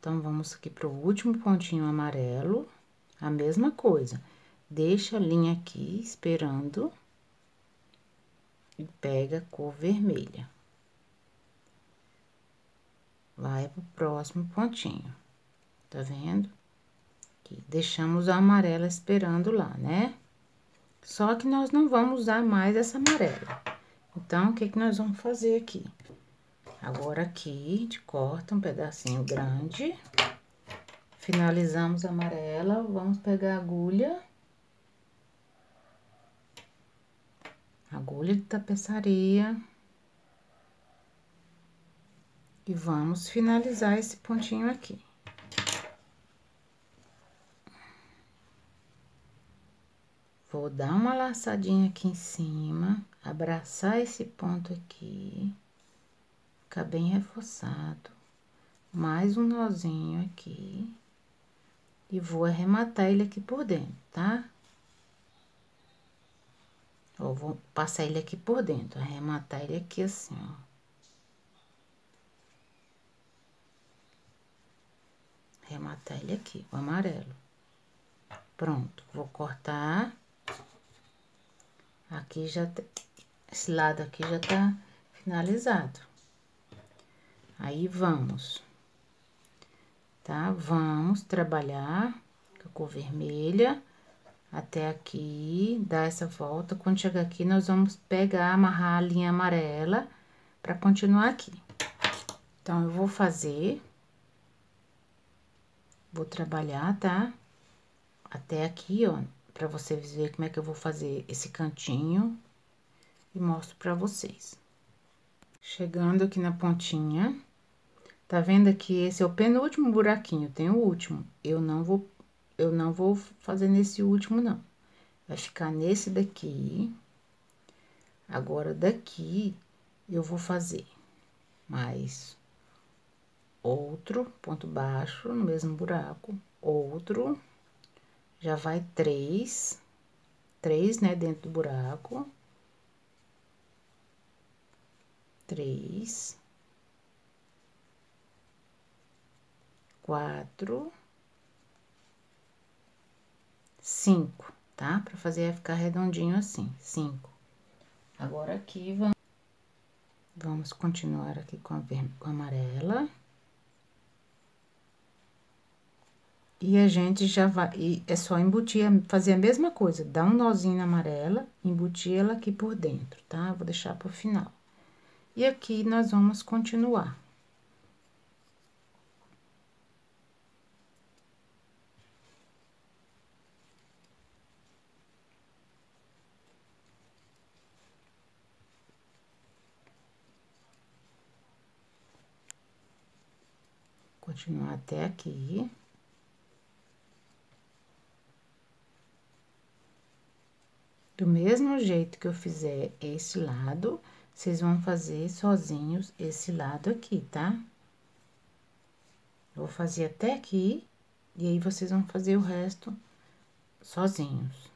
Então, vamos aqui pro último pontinho amarelo, a mesma coisa. Deixa a linha aqui esperando e pega a cor vermelha. Vai pro próximo pontinho, tá vendo? Aqui, deixamos a amarela esperando lá, né? Só que nós não vamos usar mais essa amarela. Então, o que que nós vamos fazer aqui? Agora, aqui, a gente corta um pedacinho grande. Finalizamos a amarela, vamos pegar a agulha. Agulha de tapeçaria. E vamos finalizar esse pontinho aqui. Vou dar uma laçadinha aqui em cima, abraçar esse ponto aqui, ficar bem reforçado. Mais um nozinho aqui. E vou arrematar ele aqui por dentro, tá? Ó, vou passar ele aqui por dentro, arrematar ele aqui assim, ó. Arrematar ele aqui, o amarelo. Pronto, vou cortar Aqui já, esse lado aqui já tá finalizado. Aí, vamos, tá? Vamos trabalhar com a cor vermelha até aqui, dar essa volta. Quando chegar aqui, nós vamos pegar, amarrar a linha amarela para continuar aqui. Então, eu vou fazer, vou trabalhar, tá? até aqui, ó, pra vocês verem como é que eu vou fazer esse cantinho e mostro pra vocês. Chegando aqui na pontinha, tá vendo aqui? Esse é o penúltimo buraquinho, tem o último. Eu não vou, eu não vou fazer nesse último, não. Vai ficar nesse daqui. Agora, daqui, eu vou fazer mais outro ponto baixo no mesmo buraco, outro, já vai três, três, né, dentro do buraco, três, quatro, cinco, tá? Pra fazer ficar redondinho assim, cinco. Agora aqui, vamos, vamos continuar aqui com a, com a amarela. E a gente já vai, é só embutir, fazer a mesma coisa, dar um nozinho na amarela, embutir ela aqui por dentro, tá? Vou deixar pro final. E aqui nós vamos continuar. Continuar até aqui. Do mesmo jeito que eu fizer esse lado, vocês vão fazer sozinhos esse lado aqui, tá? Vou fazer até aqui, e aí vocês vão fazer o resto sozinhos.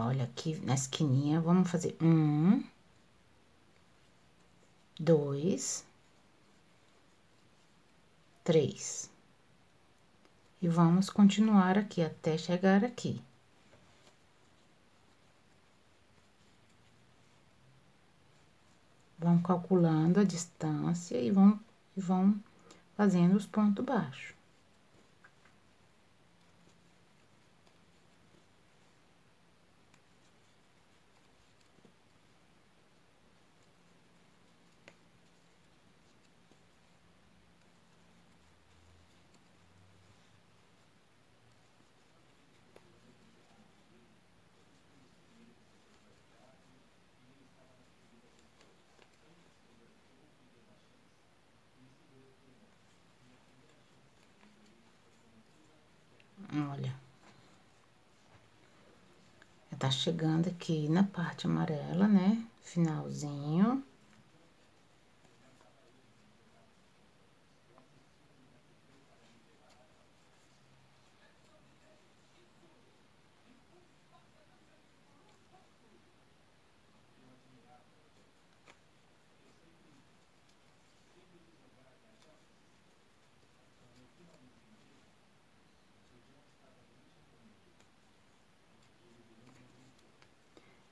Olha, aqui na esquininha, vamos fazer um, dois, três. E vamos continuar aqui até chegar aqui. Vão calculando a distância e vão, e vão fazendo os pontos baixos. Olha. Tá chegando aqui na parte amarela, né? Finalzinho.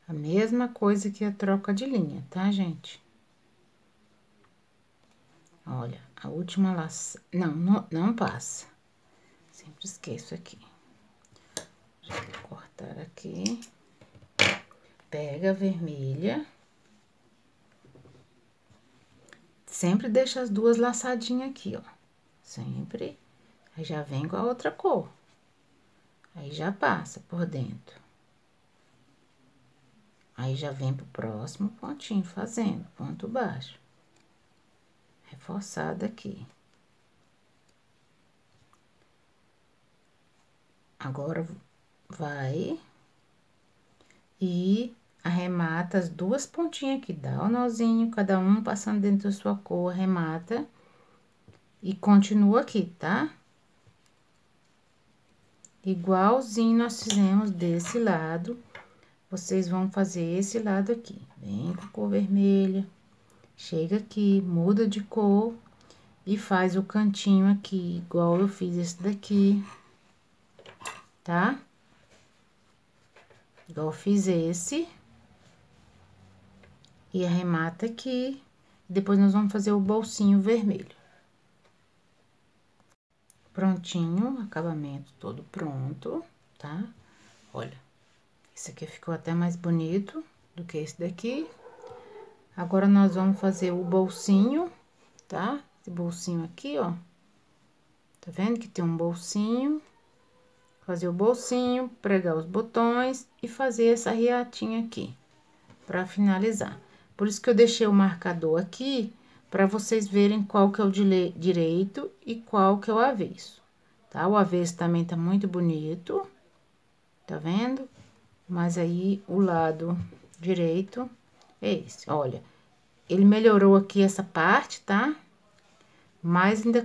A mesma coisa que a troca de linha, tá, gente? Olha, a última laça... Não, não, não passa. Sempre esqueço aqui. Já vou cortar aqui. Pega a vermelha. Sempre deixa as duas laçadinhas aqui, ó. Sempre. Aí já vem com a outra cor. Aí já passa por dentro. Aí, já vem pro próximo pontinho fazendo ponto baixo. Reforçado aqui. Agora, vai e arremata as duas pontinhas aqui, dá o nozinho, cada um passando dentro da sua cor, arremata e continua aqui, tá? Igualzinho nós fizemos desse lado, vocês vão fazer esse lado aqui. Vem com cor vermelha, chega aqui, muda de cor e faz o cantinho aqui, igual eu fiz esse daqui, tá? Igual fiz esse. E arremata aqui. Depois, nós vamos fazer o bolsinho vermelho. Prontinho, acabamento todo pronto, tá? Olha. Esse aqui ficou até mais bonito do que esse daqui. Agora, nós vamos fazer o bolsinho, tá? Esse bolsinho aqui, ó. Tá vendo que tem um bolsinho? Fazer o bolsinho, pregar os botões e fazer essa riatinha aqui, pra finalizar. Por isso que eu deixei o marcador aqui, pra vocês verem qual que é o direito e qual que é o avesso, tá? O avesso também tá muito bonito, tá vendo? Mas aí, o lado direito é esse, olha. Ele melhorou aqui essa parte, tá? Mas ainda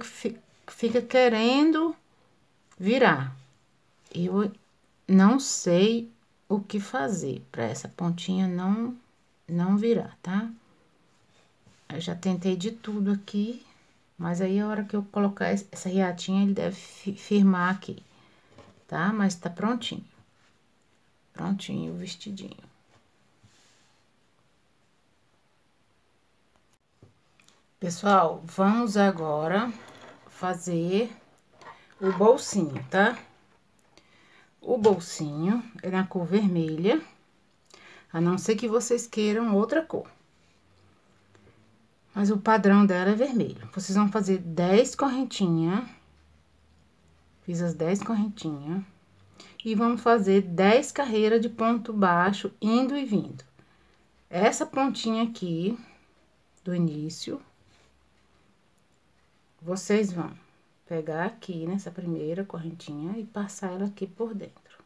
fica querendo virar. Eu não sei o que fazer para essa pontinha não não virar, tá? Eu já tentei de tudo aqui, mas aí a hora que eu colocar essa riatinha, ele deve firmar aqui, tá? Mas tá prontinho. Prontinho o vestidinho. Pessoal, vamos agora fazer o bolsinho, tá? O bolsinho é na cor vermelha, a não ser que vocês queiram outra cor. Mas o padrão dela é vermelho. Vocês vão fazer 10 correntinhas. Fiz as 10 correntinhas. E vamos fazer 10 carreiras de ponto baixo, indo e vindo. Essa pontinha aqui, do início, vocês vão pegar aqui nessa primeira correntinha e passar ela aqui por dentro.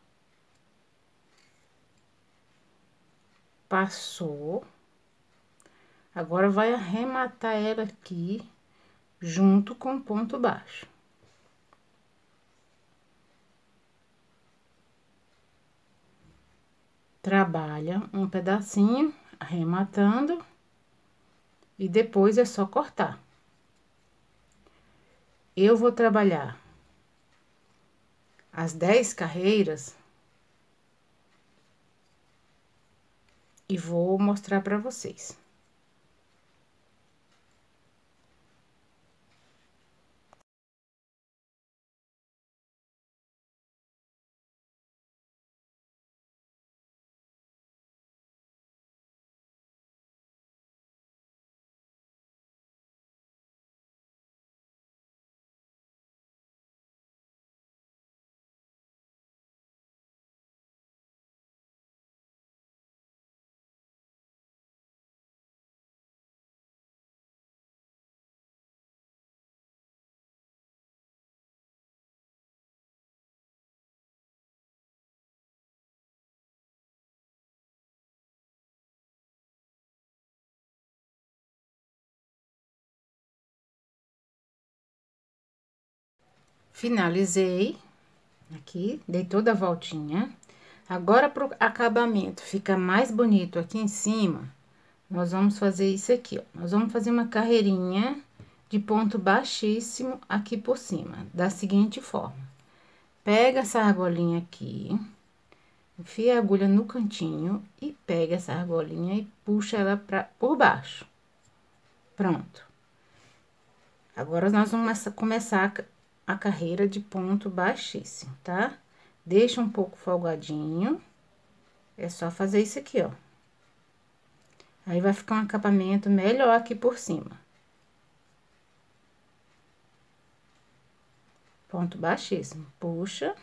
Passou. Agora, vai arrematar ela aqui junto com o ponto baixo. Trabalha um pedacinho arrematando e depois é só cortar eu vou trabalhar as 10 carreiras e vou mostrar para vocês. Finalizei aqui, dei toda a voltinha. Agora, pro acabamento ficar mais bonito aqui em cima, nós vamos fazer isso aqui, ó. Nós vamos fazer uma carreirinha de ponto baixíssimo aqui por cima, da seguinte forma. Pega essa argolinha aqui, enfia a agulha no cantinho e pega essa argolinha e puxa ela pra, por baixo. Pronto. Agora, nós vamos começar a carreira de ponto baixíssimo, tá? Deixa um pouco folgadinho. É só fazer isso aqui, ó. Aí, vai ficar um acabamento melhor aqui por cima. Ponto baixíssimo. Puxa.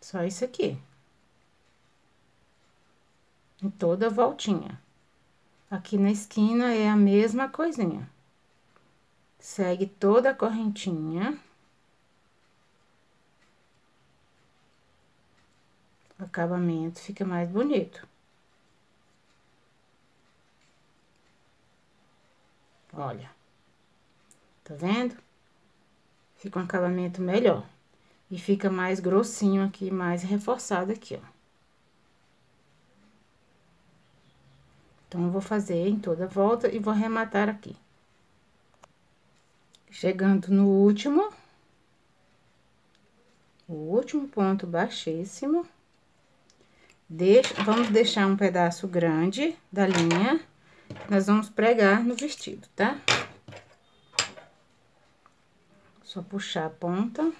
Só isso aqui. Em toda a voltinha. Aqui na esquina é a mesma coisinha segue toda a correntinha. O acabamento fica mais bonito. Olha. Tá vendo? Fica um acabamento melhor. E fica mais grossinho aqui, mais reforçado aqui, ó. Então, eu vou fazer em toda a volta e vou arrematar aqui. Chegando no último, o último ponto baixíssimo, deixa, vamos deixar um pedaço grande da linha, nós vamos pregar no vestido, tá? Só puxar a ponta.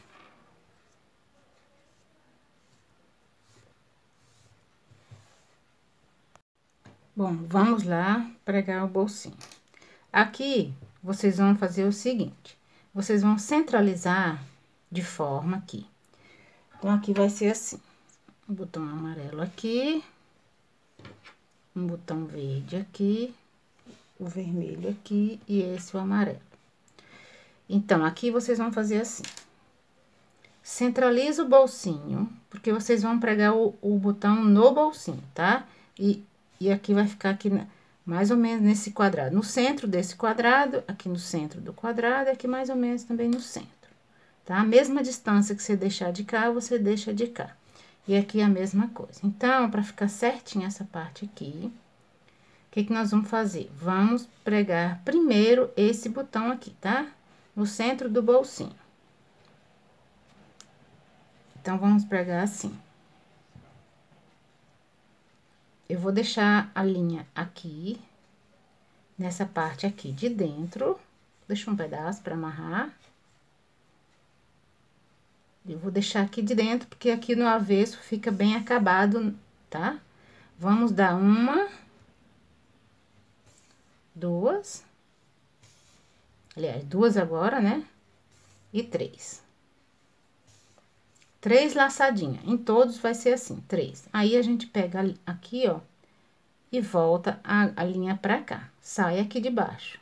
Bom, vamos lá pregar o bolsinho. Aqui, vocês vão fazer o seguinte. Vocês vão centralizar de forma aqui. Então, aqui vai ser assim. Um botão amarelo aqui. Um botão verde aqui. O vermelho aqui e esse o amarelo. Então, aqui vocês vão fazer assim. Centraliza o bolsinho, porque vocês vão pregar o, o botão no bolsinho, tá? E, e aqui vai ficar aqui mais ou menos nesse quadrado. No centro desse quadrado, aqui no centro do quadrado, aqui mais ou menos também no centro, tá? A mesma distância que você deixar de cá, você deixa de cá. E aqui a mesma coisa. Então, para ficar certinho essa parte aqui, o que, que nós vamos fazer? Vamos pregar primeiro esse botão aqui, tá? No centro do bolsinho. Então, vamos pregar assim. Eu vou deixar a linha aqui, nessa parte aqui de dentro. Deixa um pedaço para amarrar. Eu vou deixar aqui de dentro, porque aqui no avesso fica bem acabado, tá? Vamos dar uma, duas, aliás, duas agora, né? E três. Três laçadinhas. Em todos vai ser assim, três. Aí, a gente pega aqui, ó, e volta a, a linha pra cá. Sai aqui de baixo.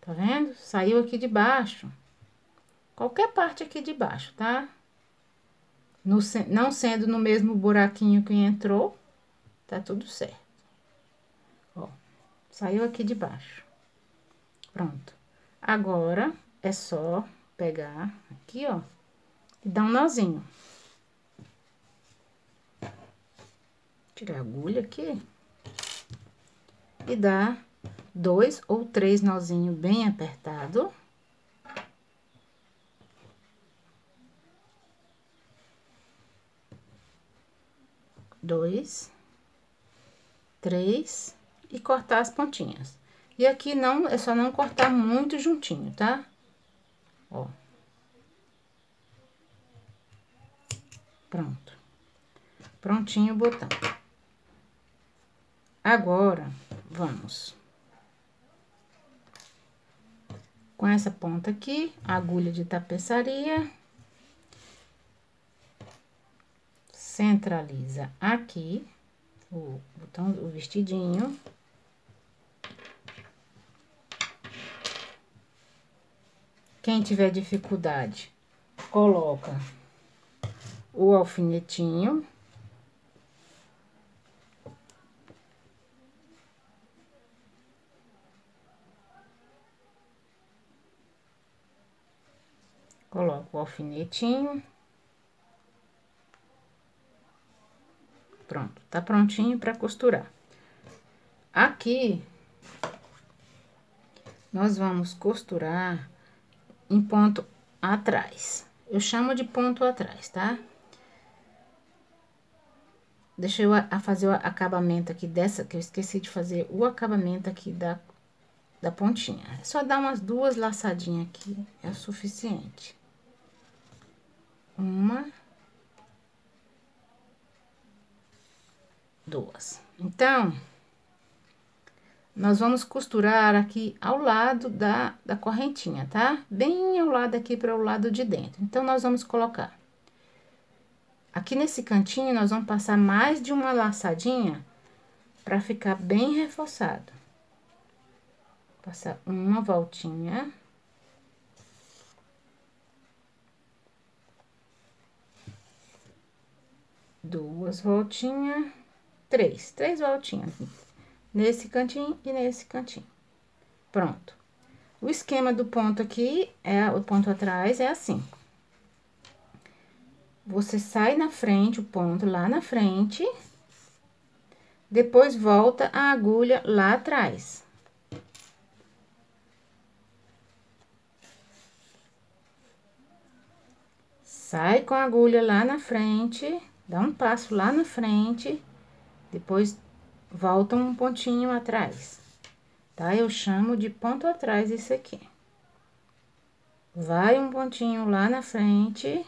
Tá vendo? Saiu aqui de baixo. Qualquer parte aqui de baixo, tá? No, não sendo no mesmo buraquinho que entrou, tá tudo certo. Ó, saiu aqui de baixo. Pronto. Agora, é só pegar aqui, ó e dá um nozinho. Tirar a agulha aqui. E dá dois ou três nozinhos bem apertado. Dois, três e cortar as pontinhas. E aqui não, é só não cortar muito juntinho, tá? Ó. Pronto. Prontinho o botão. Agora, vamos. Com essa ponta aqui, agulha de tapeçaria. Centraliza aqui o botão, o vestidinho. Quem tiver dificuldade, coloca o alfinetinho. Coloco o alfinetinho. Pronto, tá prontinho para costurar. Aqui, nós vamos costurar em ponto atrás. Eu chamo de ponto atrás, tá? Deixa eu a fazer o acabamento aqui dessa, que eu esqueci de fazer o acabamento aqui da, da pontinha. É só dar umas duas laçadinhas aqui, é o suficiente. Uma. Duas. Então, nós vamos costurar aqui ao lado da, da correntinha, tá? Bem ao lado aqui para o lado de dentro. Então, nós vamos colocar Aqui nesse cantinho, nós vamos passar mais de uma laçadinha para ficar bem reforçado. Passar uma voltinha. Duas voltinhas. Três, três voltinhas. Nesse cantinho e nesse cantinho. Pronto. O esquema do ponto aqui, é o ponto atrás, é assim você sai na frente, o ponto lá na frente, depois volta a agulha lá atrás. Sai com a agulha lá na frente, dá um passo lá na frente, depois volta um pontinho atrás, tá? Eu chamo de ponto atrás isso aqui. Vai um pontinho lá na frente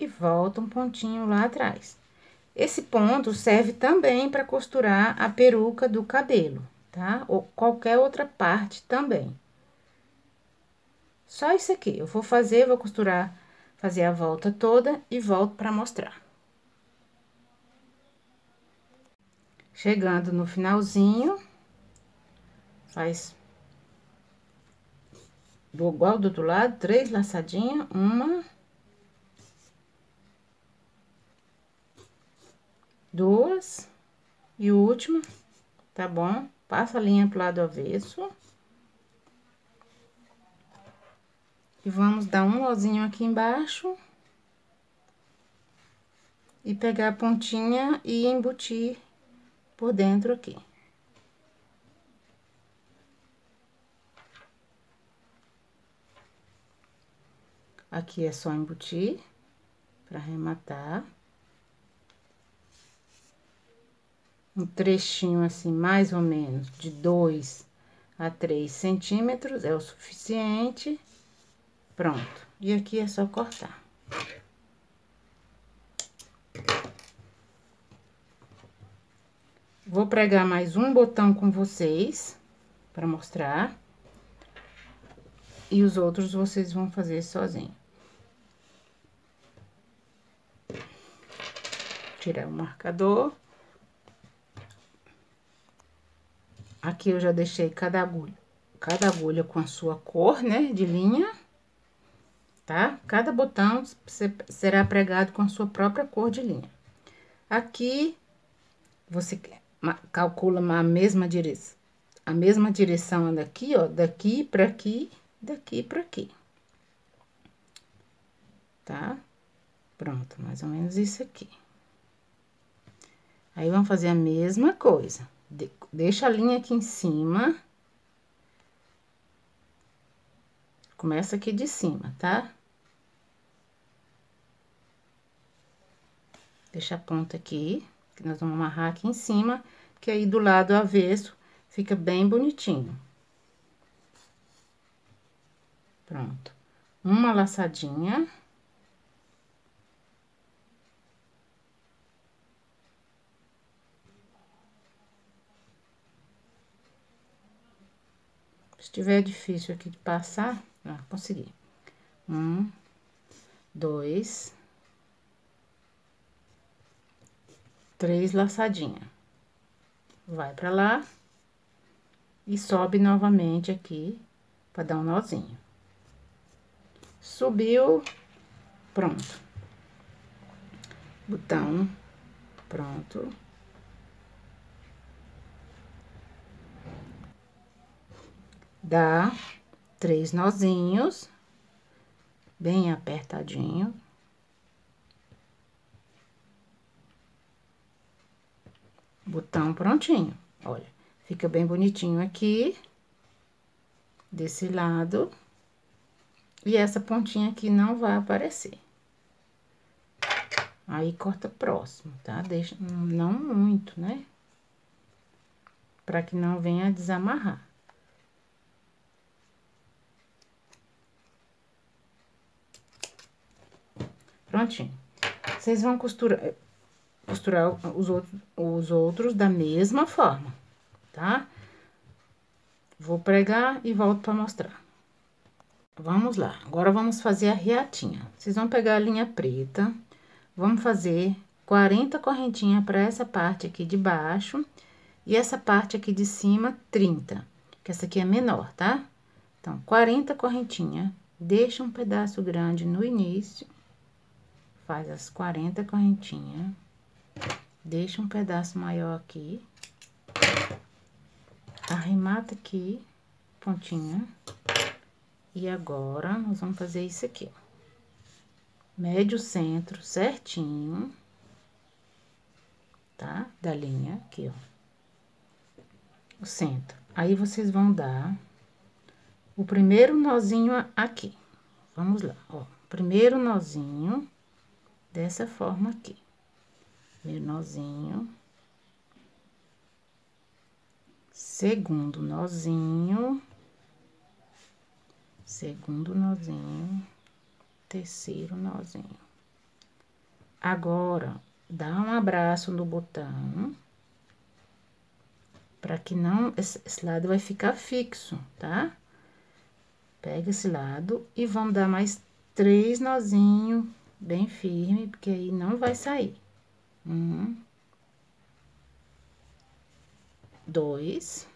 e volta um pontinho lá atrás. Esse ponto serve também para costurar a peruca do cabelo, tá? Ou qualquer outra parte também. Só isso aqui, eu vou fazer, vou costurar, fazer a volta toda e volto para mostrar. Chegando no finalzinho, faz do igual do outro lado, três laçadinhas, uma, duas e o último, tá bom? Passa a linha pro lado avesso. E vamos dar um nozinho aqui embaixo. E pegar a pontinha e embutir por dentro aqui. Aqui é só embutir para arrematar. Um trechinho assim, mais ou menos, de dois a três centímetros é o suficiente. Pronto. E aqui é só cortar. Vou pregar mais um botão com vocês, para mostrar. E os outros vocês vão fazer sozinho. Tirar o marcador. Aqui eu já deixei cada agulha, cada agulha com a sua cor, né, de linha, tá? Cada botão será pregado com a sua própria cor de linha. Aqui, você calcula a mesma direção. A mesma direção daqui, ó, daqui para aqui, daqui para aqui. Tá? Pronto, mais ou menos isso aqui. Aí, vamos fazer a mesma coisa. De, deixa a linha aqui em cima. Começa aqui de cima, tá? Deixa a ponta aqui que nós vamos amarrar aqui em cima, que aí do lado avesso fica bem bonitinho. Pronto. Uma laçadinha. Se estiver difícil aqui de passar, ó, consegui. Um, dois, três laçadinhas. Vai pra lá e sobe novamente aqui para dar um nozinho. Subiu, pronto. Botão, pronto. Dá três nozinhos, bem apertadinho. botão prontinho. Olha, fica bem bonitinho aqui, desse lado. E essa pontinha aqui não vai aparecer. Aí, corta próximo, tá? Deixa, não muito, né? Pra que não venha desamarrar. Prontinho. Vocês vão costurar costurar os outros, os outros da mesma forma, tá? Vou pregar e volto para mostrar. Vamos lá, agora vamos fazer a reatinha. Vocês vão pegar a linha preta, vamos fazer 40 correntinhas para essa parte aqui de baixo e essa parte aqui de cima, 30, que essa aqui é menor, tá? Então, 40 correntinhas, deixa um pedaço grande no início, faz as 40 correntinhas. Deixa um pedaço maior aqui. Arremata aqui, pontinha. E agora, nós vamos fazer isso aqui, ó. Mede o centro certinho, tá? Da linha, aqui, ó. O centro. Aí, vocês vão dar o primeiro nozinho aqui. Vamos lá, ó. Primeiro nozinho dessa forma aqui primeiro nozinho, segundo nozinho, segundo nozinho, terceiro nozinho. Agora, dá um abraço no botão. Pra que não, esse, lado vai ficar fixo, tá? Pega esse lado e vamos dar mais três nozinhos bem firme, porque aí não vai sair. Um. Dois.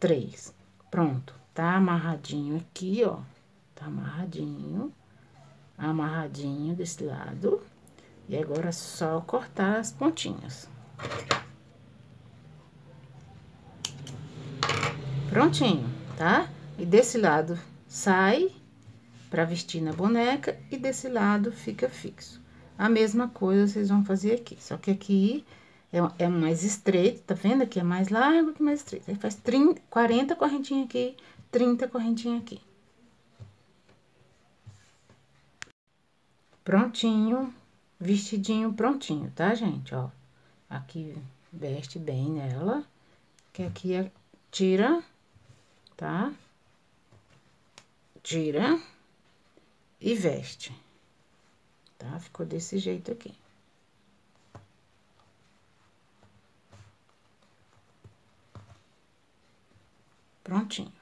Três. Pronto. Tá amarradinho aqui, ó. Tá amarradinho. Amarradinho desse lado. E agora é só cortar as pontinhas. Prontinho, tá? E desse lado sai para vestir na boneca e desse lado fica fixo. A mesma coisa vocês vão fazer aqui, só que aqui é, é mais estreito, tá vendo? Aqui é mais largo que mais estreito. Aí faz 30, 40 correntinhas aqui, 30 correntinhas aqui. Prontinho, vestidinho prontinho, tá, gente? Ó, aqui veste bem nela, que aqui é, tira, tá? Tira e veste, tá? Ficou desse jeito aqui. Prontinho.